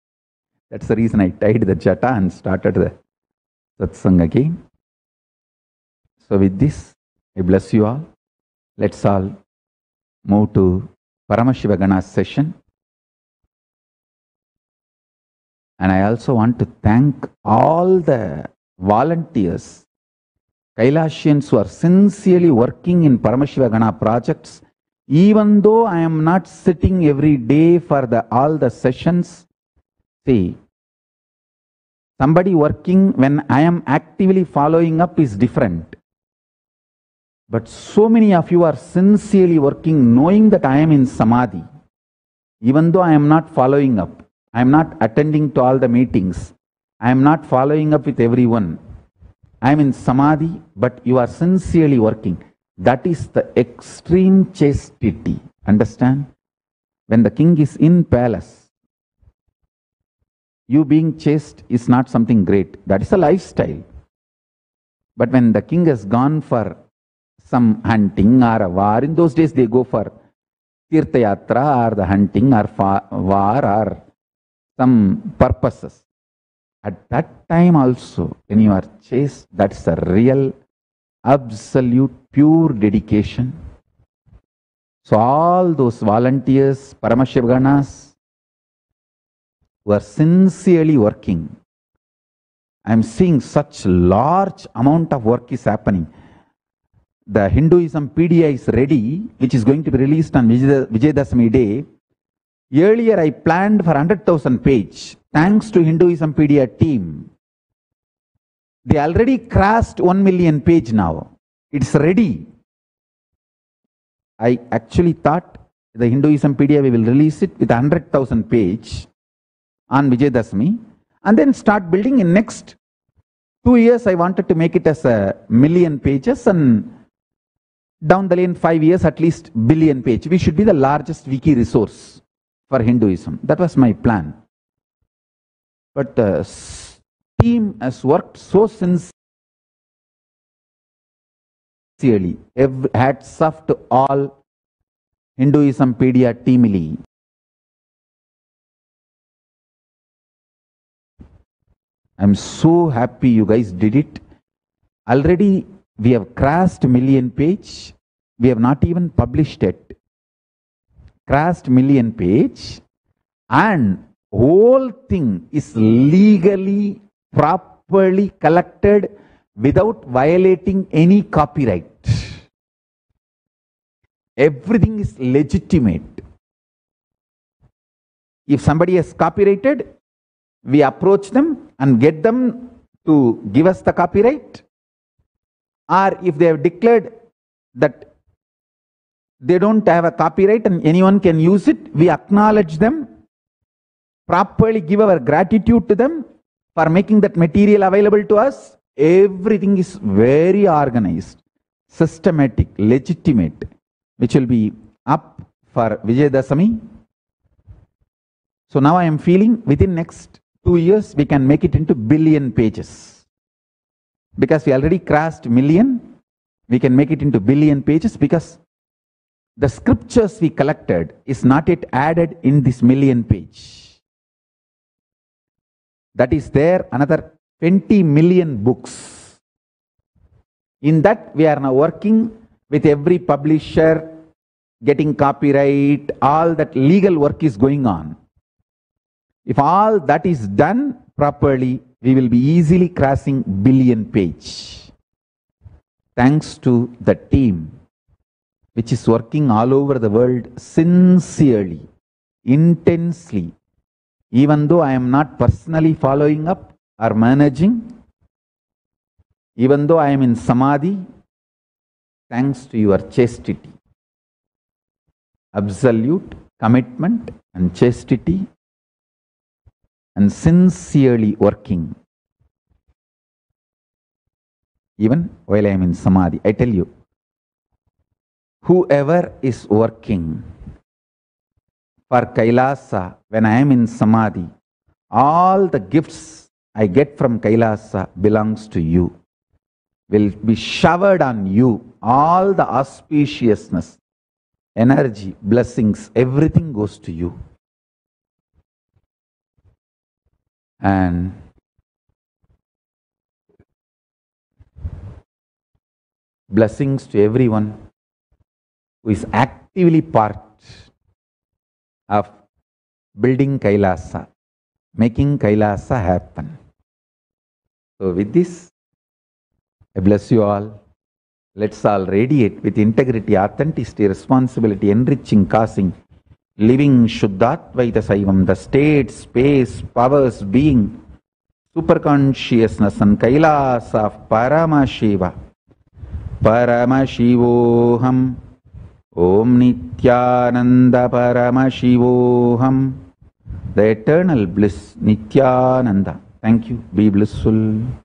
That's the reason I tied the Jata and started the satsang again. So with this, I bless you all. Let's all move to Paramashiva Gana's session. And I also want to thank all the volunteers, Kailashians who are sincerely working in Paramashiva Gana projects. Even though I am not sitting every day for the, all the sessions, see, somebody working when I am actively following up is different. But so many of you are sincerely working, knowing that I am in samadhi. Even though I am not following up, I am not attending to all the meetings, I am not following up with everyone. I am in samadhi, but you are sincerely working. That is the extreme chastity. Understand? When the king is in palace, you being chaste is not something great. That is a lifestyle. But when the king has gone for some hunting or war, in those days they go for Tirtha Yatra or the hunting or war or some purposes. At that time also, when you are chaste, that's a real, absolute, pure dedication. So all those volunteers, Paramashivaganas, who are sincerely working, I'm seeing such large amount of work is happening. The Hinduism Pedia is ready, which is going to be released on Vijay- Vijayadashami day. Earlier, I planned for 100,000 page. Thanks to Hinduism Pedia team, they already crossed 1 million page now. It's ready. I actually thought the Hinduism Pedia we will release it with 100,000 page on Vijayadashami and then start building in next two years. I wanted to make it as a million pages and down the lane five years at least billion page. We should be the largest wiki resource for Hinduism. That was my plan. But uh, the team has worked so sincerely. Ev- Hats off to all Hinduism Pedia teamily. I'm so happy you guys did it. Already we have crossed million page. We have not even published it. Crossed million page and whole thing is legally properly collected without violating any copyright. Everything is legitimate. If somebody has copyrighted, we approach them and get them to give us the copyright. Or if they have declared that they don't have a copyright and anyone can use it, we acknowledge them, properly give our gratitude to them for making that material available to us. Everything is very organized, systematic, legitimate, which will be up for Vijayadashami. So now I am feeling within next two years we can make it into billion pages. Because we already crossed million, we can make it into billion pages because the scriptures we collected is not yet added in this million page. That is there another 20 million books. In that we are now working with every publisher, getting copyright, all that legal work is going on. If all that is done properly, we will be easily crossing billion page. Thanks to the team which is working all over the world sincerely, intensely, even though I am not personally following up or managing, even though I am in samadhi, thanks to your chastity, absolute commitment and chastity, and sincerely working. Even while I am in samadhi, I tell you, whoever is working for Kailasa when I am in Samadhi, all the gifts I get from Kailasa belongs to you, will be showered on you, all the auspiciousness, energy, blessings, everything goes to you. And blessings to everyone who is actively part of building Kailasa, making Kailasa happen. So, with this, I bless you all. Let's all radiate with integrity, authenticity, responsibility, enriching, causing, living Shuddhatvaita Saivam, the state, space, powers, being, superconsciousness, and Kailasa of Paramashiva. Paramashivoham. Om Nithyananda Paramashivoham, the eternal bliss, Nithyananda. Thank you. Be blissful.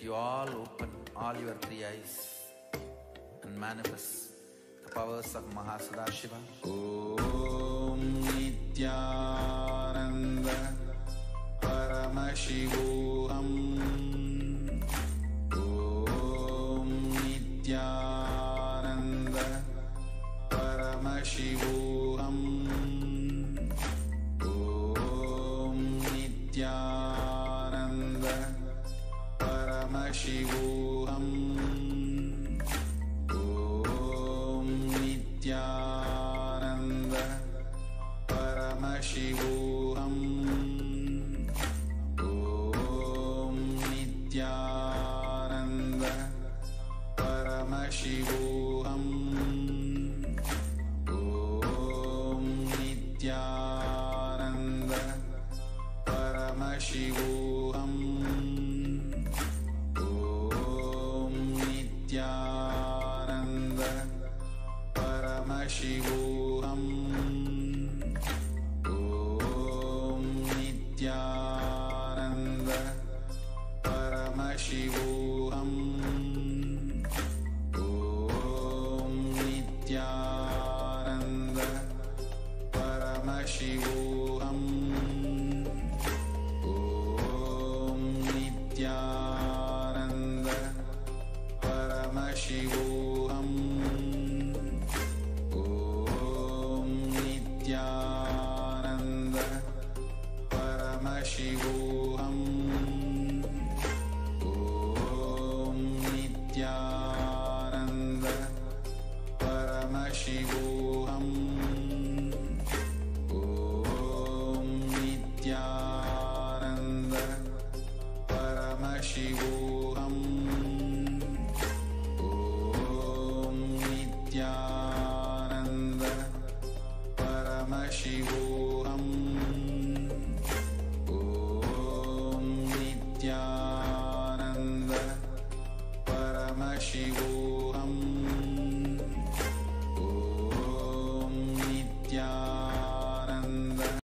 You all open all your three eyes and manifest the powers of Mahasadashiva. Om Nithyananda